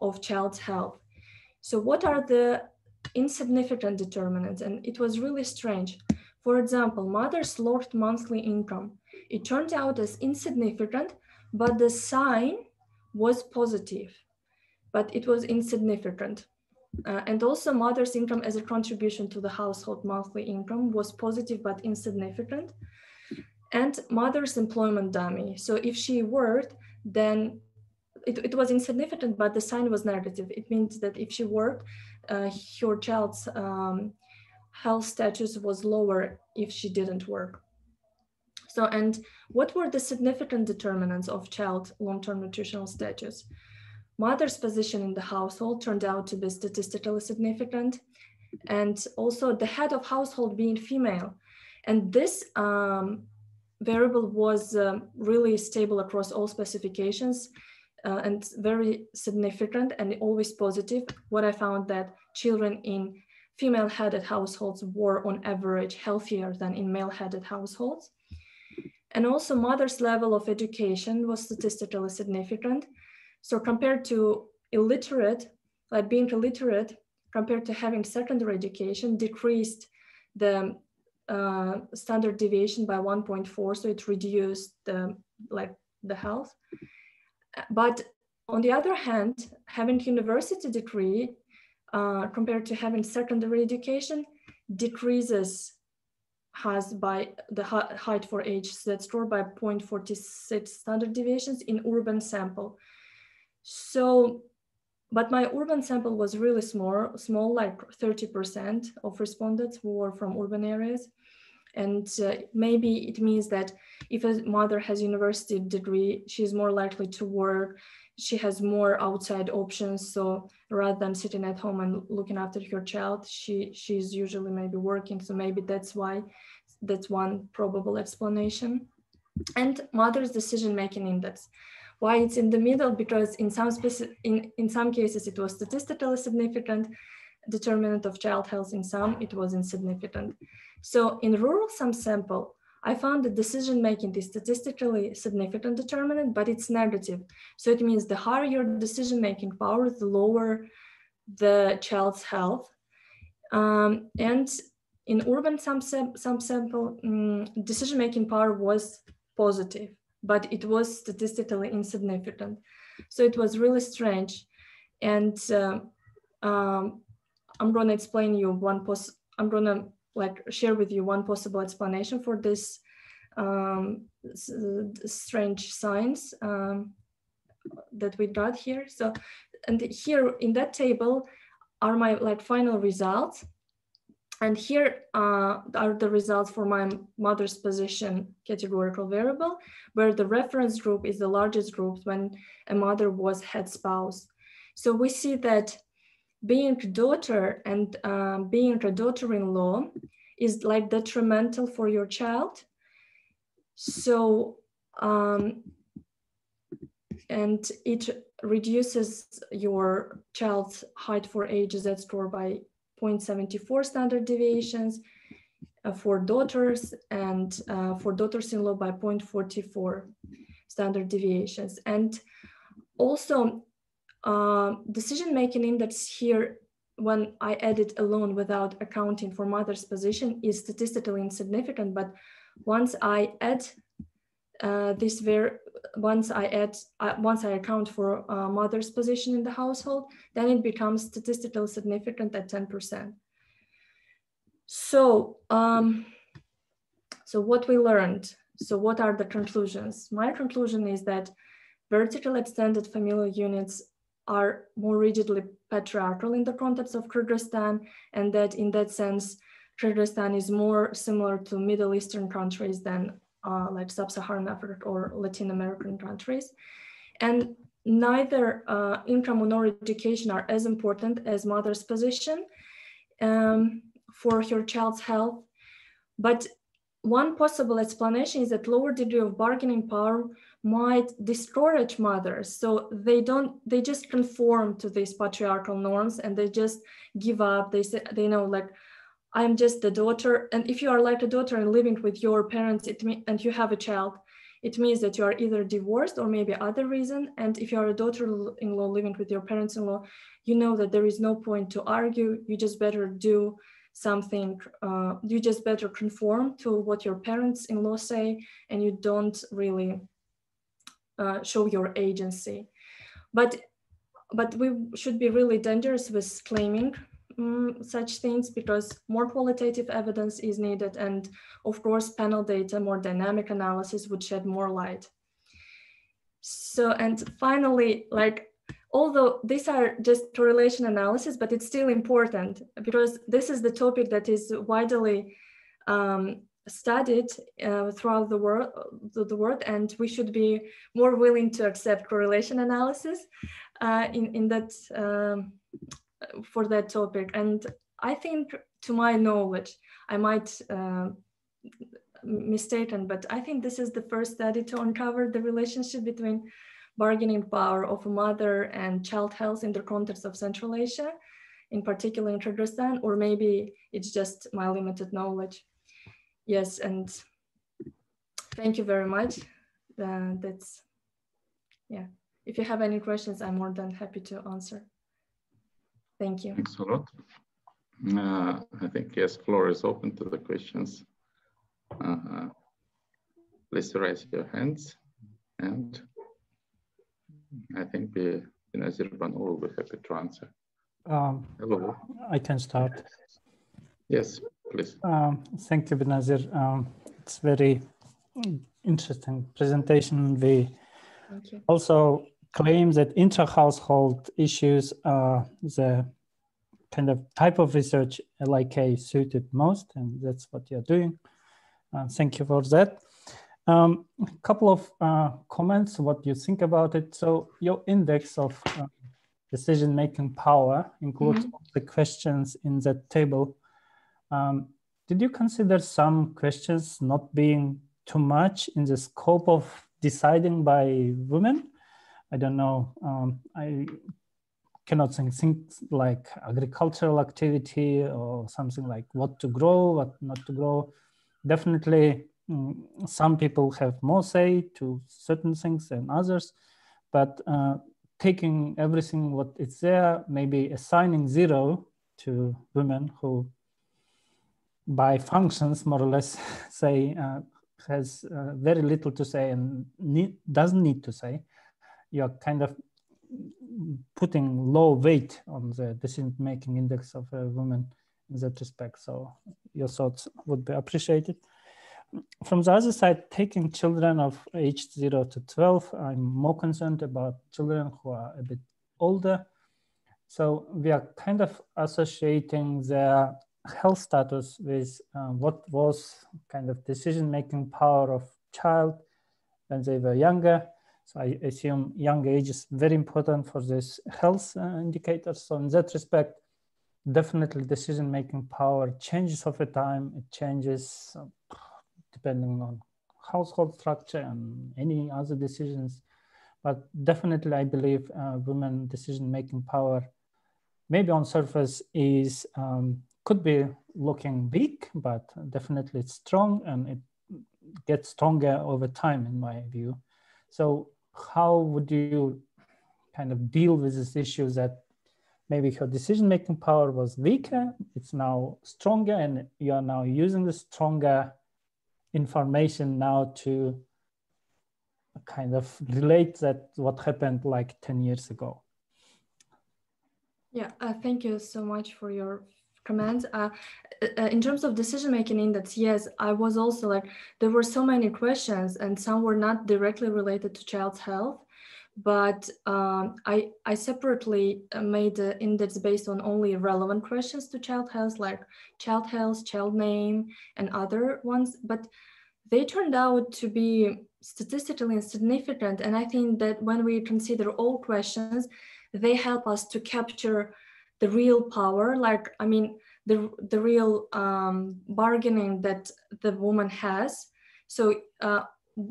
of child's health. So what are the insignificant determinants? And it was really strange. For example, mother's lost monthly income. It turned out as insignificant, but the sign was positive, but it was insignificant. Uh, and also mother's income as a contribution to the household monthly income was positive but insignificant and mother's employment dummy. So if she worked, then it, it was insignificant, but the sign was negative. It means that if she worked, uh, her child's um, health status was lower if she didn't work. So, and what were the significant determinants of child long-term nutritional status? Mother's position in the household turned out to be statistically significant. And also the head of household being female. And this um, variable was um, really stable across all specifications uh, and very significant and always positive. What I found that children in female-headed households were on average healthier than in male-headed households. And also mother's level of education was statistically significant. So compared to illiterate, like being illiterate, compared to having secondary education, decreased the uh, standard deviation by 1.4, so it reduced the like the health. But on the other hand, having university degree uh, compared to having secondary education decreases has by the height for age set scored by 0.46 standard deviations in urban sample. So but my urban sample was really small, small like 30% of respondents who were from urban areas. And uh, maybe it means that if a mother has university degree, she's more likely to work. She has more outside options. So rather than sitting at home and looking after her child, she she's usually maybe working. So maybe that's why that's one probable explanation. And mother's decision-making index. Why it's in the middle? Because in some specific, in, in some cases it was statistically significant determinant of child health. In some, it was insignificant. So in rural some sample, I found that decision making is statistically significant determinant, but it's negative. So it means the higher your decision making power, the lower the child's health. Um, and in urban some, sum sample, um, decision making power was positive but it was statistically insignificant. So it was really strange. And uh, um, I'm gonna explain you one pos I'm gonna like share with you one possible explanation for this um, strange signs um, that we got here. So, and here in that table are my like final results. And here uh, are the results for my mother's position categorical variable, where the reference group is the largest group when a mother was head spouse. So we see that being a daughter and um, being a daughter-in-law is like detrimental for your child. So, um, and it reduces your child's height for age Z score by 0.74 standard deviations uh, for daughters and uh, for daughters-in-law by 0.44 standard deviations. And also uh, decision-making index here when I add it alone without accounting for mother's position is statistically insignificant, but once I add uh, this very once I add uh, once I account for uh, mother's position in the household, then it becomes statistically significant at 10%. So, um, so what we learned. So what are the conclusions? My conclusion is that vertical extended familial units are more rigidly patriarchal in the context of Kyrgyzstan, and that in that sense, Kyrgyzstan is more similar to Middle Eastern countries than uh, like sub-Saharan Africa or Latin American countries. And neither uh, income nor education are as important as mother's position um, for her child's health. But one possible explanation is that lower degree of bargaining power might discourage mothers. So they don't, they just conform to these patriarchal norms and they just give up. They say, they know like, I'm just the daughter. And if you are like a daughter and living with your parents it mean, and you have a child, it means that you are either divorced or maybe other reason. And if you are a daughter-in-law living with your parents-in-law, you know that there is no point to argue. You just better do something, uh, you just better conform to what your parents-in-law say, and you don't really uh, show your agency. But, but we should be really dangerous with claiming um, such things because more qualitative evidence is needed. And of course, panel data, more dynamic analysis would shed more light. So, and finally, like, although these are just correlation analysis, but it's still important because this is the topic that is widely um, studied uh, throughout the world, the, the, world, and we should be more willing to accept correlation analysis uh, in, in that um, for that topic. And I think, to my knowledge, I might uh, mistaken, but I think this is the first study to uncover the relationship between bargaining power of a mother and child health in the context of Central Asia, in particular in Kyrgyzstan, or maybe it's just my limited knowledge. Yes, and thank you very much. Uh, that's, yeah. If you have any questions, I'm more than happy to answer. Thank you. Thanks a lot. Uh, I think, yes, floor is open to the questions. Uh, please raise your hands. And I think the Nazir Banu will be happy to answer. Um, Hello. I can start. Yes, please. Um, thank you, Binazir. Um, it's very interesting presentation. We also claims that intra-household issues are the kind of type of research LIK suited most, and that's what you're doing. Uh, thank you for that. A um, couple of uh, comments, what you think about it. So your index of uh, decision-making power includes mm -hmm. the questions in that table. Um, did you consider some questions not being too much in the scope of deciding by women? I don't know. Um, I cannot think things like agricultural activity or something like what to grow, what not to grow. Definitely, um, some people have more say to certain things than others, but uh, taking everything what is there, maybe assigning zero to women who by functions more or less [LAUGHS] say uh, has uh, very little to say and need, doesn't need to say you're kind of putting low weight on the decision making index of a woman in that respect. So your thoughts would be appreciated. From the other side, taking children of age 0 to 12, I'm more concerned about children who are a bit older. So we are kind of associating their health status with uh, what was kind of decision-making power of child when they were younger So I assume young age is very important for this health uh. So in that respect, definitely decision-making power changes over time. It changes uh, depending on household structure and any other decisions. But definitely, I believe uh, women decision-making power, maybe on surface, is um, could be looking weak, but definitely it's strong and it gets stronger over time, in my view. So, how would you kind of deal with this issue that maybe her decision-making power was weaker, it's now stronger, and you are now using the stronger information now to kind of relate that what happened like 10 years ago. Yeah, uh, thank you so much for your comments. Uh, uh, in terms of decision making index, yes, I was also like, there were so many questions and some were not directly related to child's health but um, I, I separately uh, made the index based on only relevant questions to child health, like child health, child name, and other ones. But they turned out to be statistically insignificant. And I think that when we consider all questions, they help us to capture the real power. Like, I mean, the, the real um, bargaining that the woman has. So uh,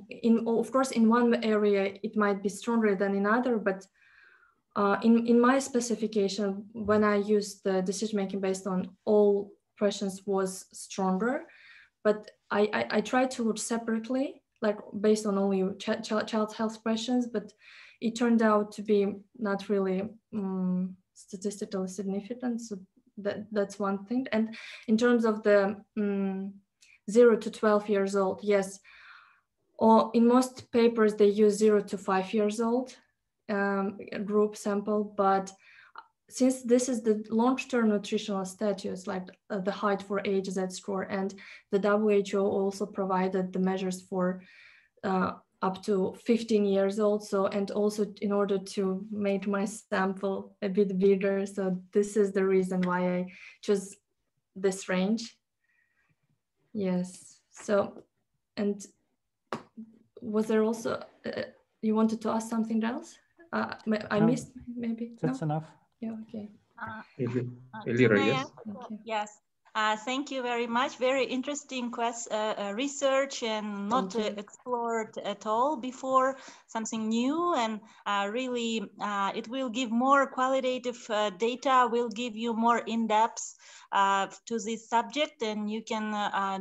in of course in one area it might be stronger than in other but uh, in in my specification when i used the decision making based on all questions was stronger but i i, I tried to look separately like based on only ch- ch- child health questions but it turned out to be not really um, statistically significance. so that that's one thing. And in terms of the um, 0 to 12 years old yes. Or in most papers, they use zero to five years old um, group sample, but since this is the long-term nutritional status, like uh, the height for age Z score, and the WHO also provided the measures for uh, up to 15 years old. So, and also in order to make my sample a bit bigger. So this is the reason why I chose this range. Yes. So, and was there also uh, you wanted to ask something else? Uh, I missed maybe. That's no? enough. Yeah. Okay. Uh, Elira, yes. Yes. Uh, thank you very much. Very interesting quest, uh, uh, research and not uh, explored at all before, something new and uh, really uh, it will give more qualitative data, will give you more in-depth to this subject and you can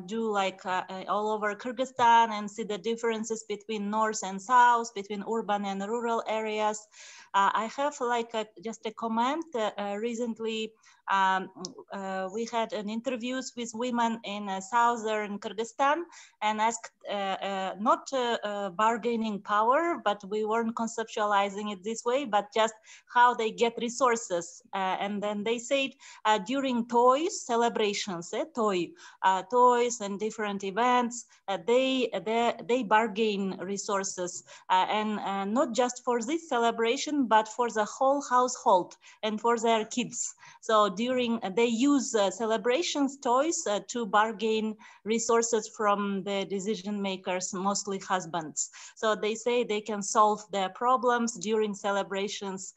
do like all over Kyrgyzstan and see the differences between north and south, between urban and rural areas. I have like a, just a comment recently um, uh, we had an interviews with women in uh, southern Kyrgyzstan and asked uh, uh not uh, bargaining power, but we weren't conceptualizing it this way, but just how they get resources. and then they said during toys celebrations, eh, toy, toys and different events, they, they they bargain resources and not just for this celebration, but for the whole household and for their kids. So during, uh, they use uh, celebrations toys uh, to bargain resources from the decision makers, mostly husbands. So they say they can solve their problems during celebrations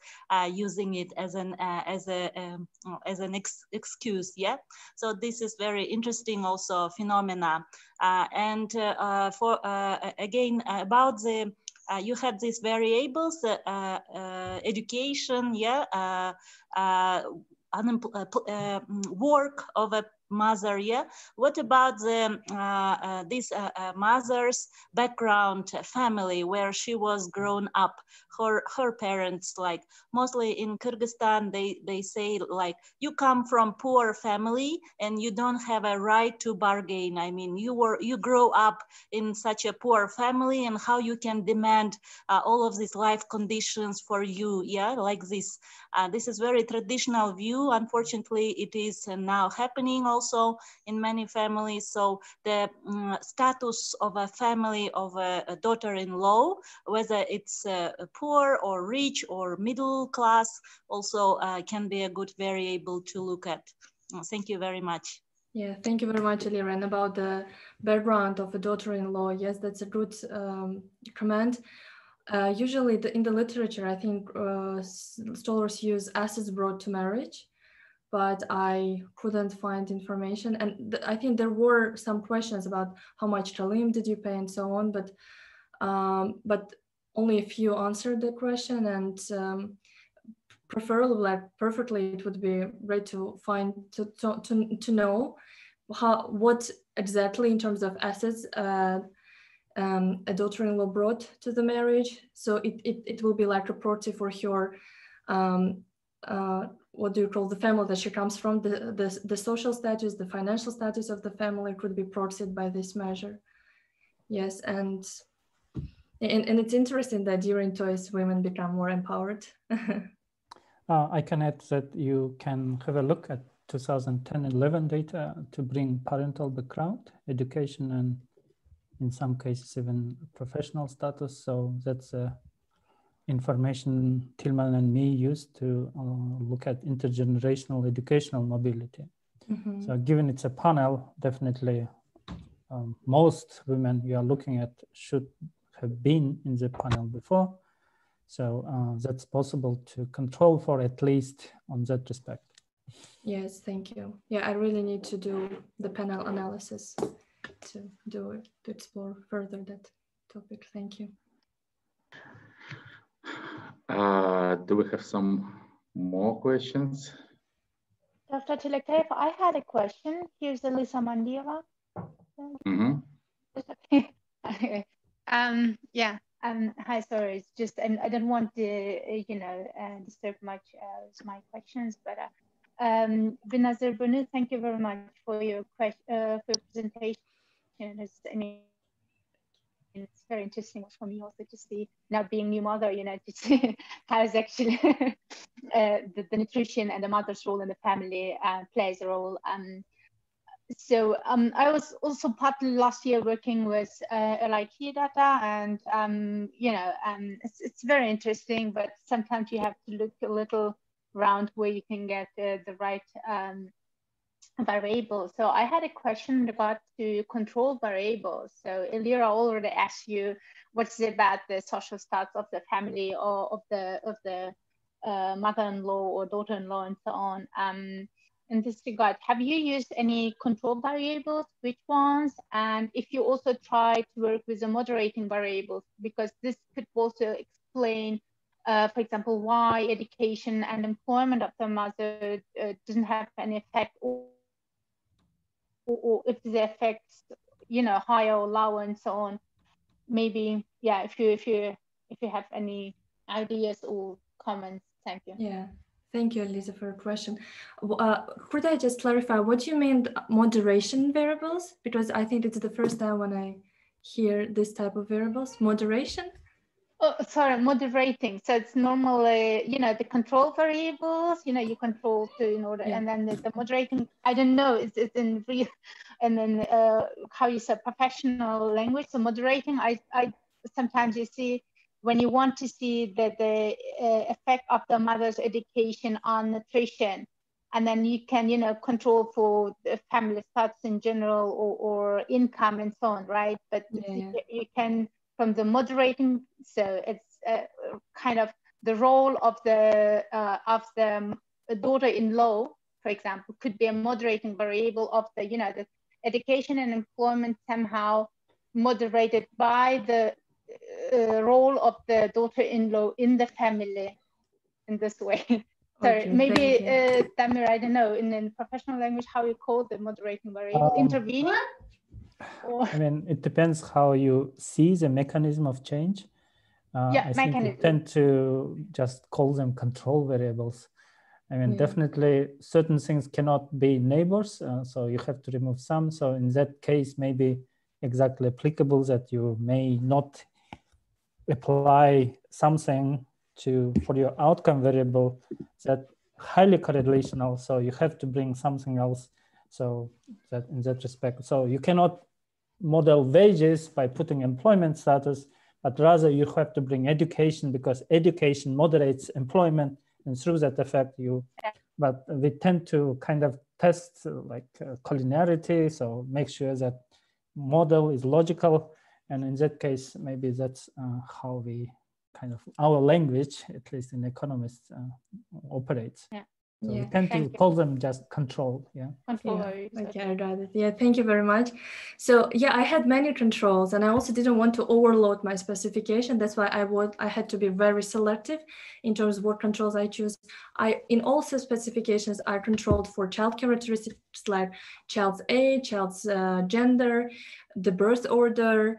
using it as an, as a, um, as an ex excuse, yeah? So this is very interesting also phenomena. and for, again, about the uh, you have these variables, uh, uh, education, yeah, Uh, uh, mm, work of a mother yeah what about the uh, uh, this uh, uh, mother's background family where she was grown up? Her her parents like mostly in kyrgyzstan they they say like you come from poor family and you don't have a right to bargain. I mean you were you grow up in such a poor family and how you can demand uh, all of these life conditions for you yeah? Like this this is very traditional view. Unfortunately it is now happening also also in many families. So the um, status of a family of a, a daughter-in-law, whether it's uh, poor or rich or middle class, also uh, can be a good variable to look at. Uh, thank you very much. Yeah, thank you very much, Elira. And about the background of a daughter-in-law, yes, that's a good um, comment. Uh, usually the, in the literature, I think uh, scholars use assets brought to marriage, but I couldn't find information. And I think there were some questions about how much kalym did you pay and so on, but um, but only a few answered the question and um, preferably like perfectly it would be great to find to, to, to, to know how what exactly in terms of assets uh, um, a daughter-in-law brought to the marriage. So it, it, it will be like a proxy for her, um, uh, what do you call the family that she comes from, the, the, the social status, the financial status of the family could be proxied by this measure. Yes, and, and, and it's interesting that during toys, women become more empowered. [LAUGHS] uh, I can add that you can have a look at 2010-11 data to bring parental background, education, and in some cases even professional status. So that's uh, information Tilman and me used to uh, look at intergenerational educational mobility. Mm -hmm. So given it's a panel, definitely um, most women you are looking at should have been in the panel before. So uh, that's possible to control for at least on that respect. Yes, thank you. Yeah, I really need to do the panel analysis to do it, to explore further that topic. Thank you. Uh, do we have some more questions? Dr. Tilekeyev, I had a question. Here's Elisa Mandira. Mm -hmm. um, yeah. Um, hi, sorry. It's just, and I don't want to, you know, uh, disturb much uh, my questions, but uh, um, Binazir Bonu, thank you very much for your question, uh, for your presentation. It's, I mean, it's very interesting for me also to see now being new mother, you know, [LAUGHS] to see how is actually [LAUGHS] uh, the, the, nutrition and the mother's role in the family uh, plays a role. Um, so um, I was also partly last year working with uh, LiK data, and um, you know, um, it's, it's very interesting, but sometimes you have to look a little around where you can get the, the right um, variables. So I had a question about to control variables. So earlier I already asked you what's about the social status of the family or of the of the uh, mother-in-law or daughter-in-law and so on. Um, in this regard, have you used any control variables? Which ones? And if you also try to work with the moderating variables, because this could also explain uh, for example, why education and employment of the mother uh, doesn't have any effect, or, if the affects you know, higher or and so on. Maybe, yeah, if you if you if you have any ideas or comments, thank you. Yeah. Thank you, Elisa, for your question. Uh, could I just clarify what you mean moderation variables? Because I think it's the first time when I hear this type of variables. Moderation? Oh, sorry, moderating. So it's normally, you know, the control variables, you know, you control to in order, yeah. and then the, the, moderating, I don't know, it's, it's in real, [LAUGHS] and then uh, how you say professional language. So moderating, I, I sometimes you see when you want to see the, the uh, effect of the mother's education on nutrition, and then you can, you know, control for the family status in general or, or income and so on, right? But yeah. you, you can from the moderating. So it's uh, kind of the role of the uh, of the daughter-in-law, for example, could be a moderating variable of the you know the education and employment somehow moderated by the uh, role of the daughter-in-law in the family in this way. [LAUGHS] Sorry, okay, maybe uh, Damir, I don't know, in, in professional language, how you call the moderating variable, um, intervening? I mean, it depends how you see the mechanism of change. Uh, yeah, I mechanism. think we tend to just call them control variables. I mean, yeah. definitely certain things cannot be neighbors, uh, so you have to remove some. So in that case, maybe exactly applicable that you may not apply something to for your outcome variable that highly correlational. So you have to bring something else. So that in that respect, so you cannot model wages by putting employment status, but rather you have to bring education because education moderates employment and through that effect you, but we tend to kind of test like uh, collinearity. So make sure that model is logical. And in that case, maybe that's uh, how we kind of our language, at least in economists, uh, operates. Yeah. So Yeah, we tend to thank you. call them just control. Yeah. Control Yeah. Okay, I got it. Yeah, thank you very much. So yeah, I had many controls and I also didn't want to overload my specification. That's why I would I had to be very selective in terms of what controls I choose. I in all specifications are controlled for child characteristics like child's age, child's uh, gender, the birth order,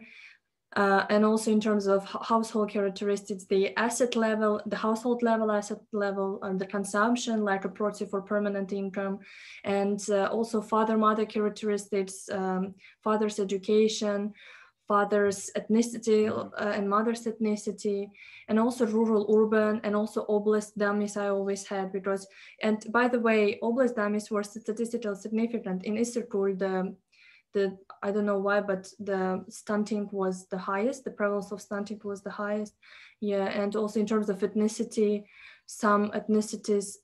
uh, and also in terms of household characteristics, the asset level, the household level, asset level, and the consumption, like a proxy for permanent income, and uh, also father-mother characteristics, um, father's education, father's ethnicity uh, and mother's ethnicity, and also rural, urban, and also oblast dummies I always had because, and by the way, oblast dummies were statistically significant. In Issyk-Kul, the the I don't know why, but the stunting was the highest. The prevalence of stunting was the highest. Yeah, and also in terms of ethnicity, some ethnicities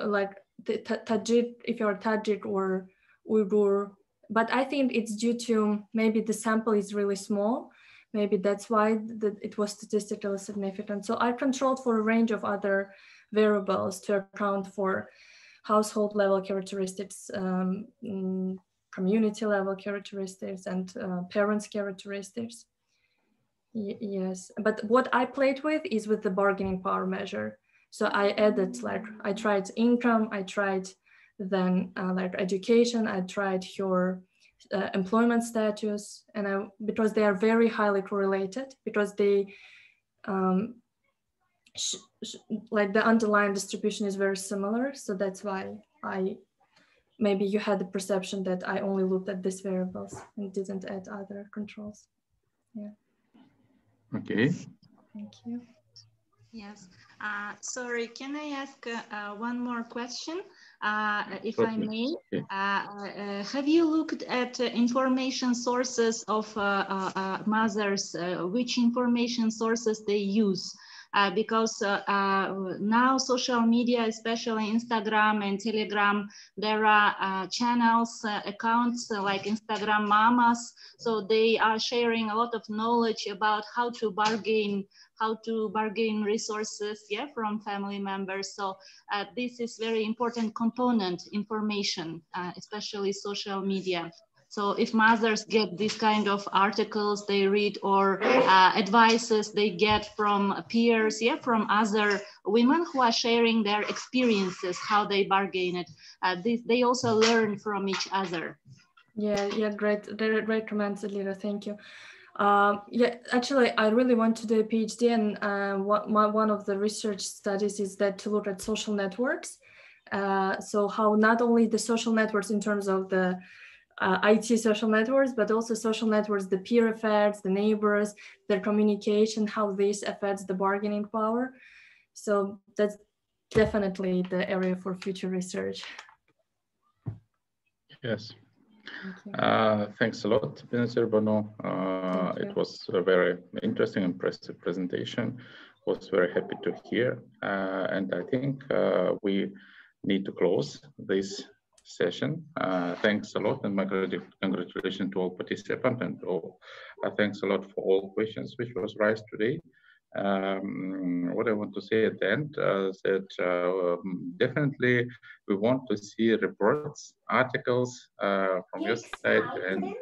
uh, like the Ta- Tajik, if you're Tajik or Uyghur, but I think it's due to maybe the sample is really small. Maybe that's why the, it was statistically significant. So I controlled for a range of other variables to account for household level characteristics, um, mm, community level characteristics and uh, parents characteristics. Y- yes, but what I played with is with the bargaining power measure. So I added like, I tried income, I tried then uh, like education, I tried your uh, employment status and I, because they are very highly correlated because they um, like the underlying distribution is very similar. So that's why I maybe you had the perception that I only looked at these variables and didn't add other controls. Yeah, Okay. thank you. Yes. Uh, sorry, can I ask uh, uh, one more question, uh, if I may? Yeah. Uh, uh, have you looked at uh, information sources of uh, uh, uh, mothers, uh, which information sources they use? Uh, because uh, uh, now social media, especially Instagram and Telegram, there are uh, channels, accounts like Instagram Mamas. So they are sharing a lot of knowledge about how to bargain how to bargain resources yeah from family members so uh, this is very important component information uh, especially social media so if mothers get these kind of articles they read or uh, advices they get from peers yeah from other women who are sharing their experiences how they bargain it uh, they also learn from each other Yeah, yeah, great, great, great comments, Elira. Thank you. Um, yeah, actually, I really want to do a PhD, and uh, what, my, one of the research studies is that to look at social networks. Uh, so how not only the social networks in terms of the uh, IT social networks, but also social networks, the peer effects, the neighbors, their communication, how this affects the bargaining power. So that's definitely the area for future research. Yes. Uh, thanks a lot, Binazir Bonu. Uh, it was a very interesting, impressive presentation. Was very happy to hear, uh, and I think uh, we need to close this session. Uh, thanks a lot, and my congratulations to all participants, and all, uh, thanks a lot for all questions which was raised today. Um, what I want to say at the end uh, that uh, um, definitely we want to see reports, articles uh, from your side, and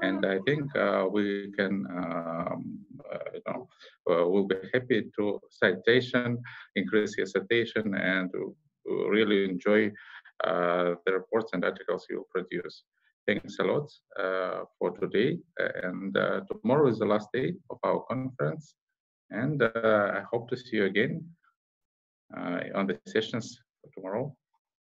and I think uh, we can, um, uh, you know, uh, we'll be happy to citation, increase your citation, and to really enjoy uh, the reports and articles you produce. Thanks a lot uh, for today, and uh, tomorrow is the last day of our conference, and uh, I hope to see you again uh, on the sessions for tomorrow.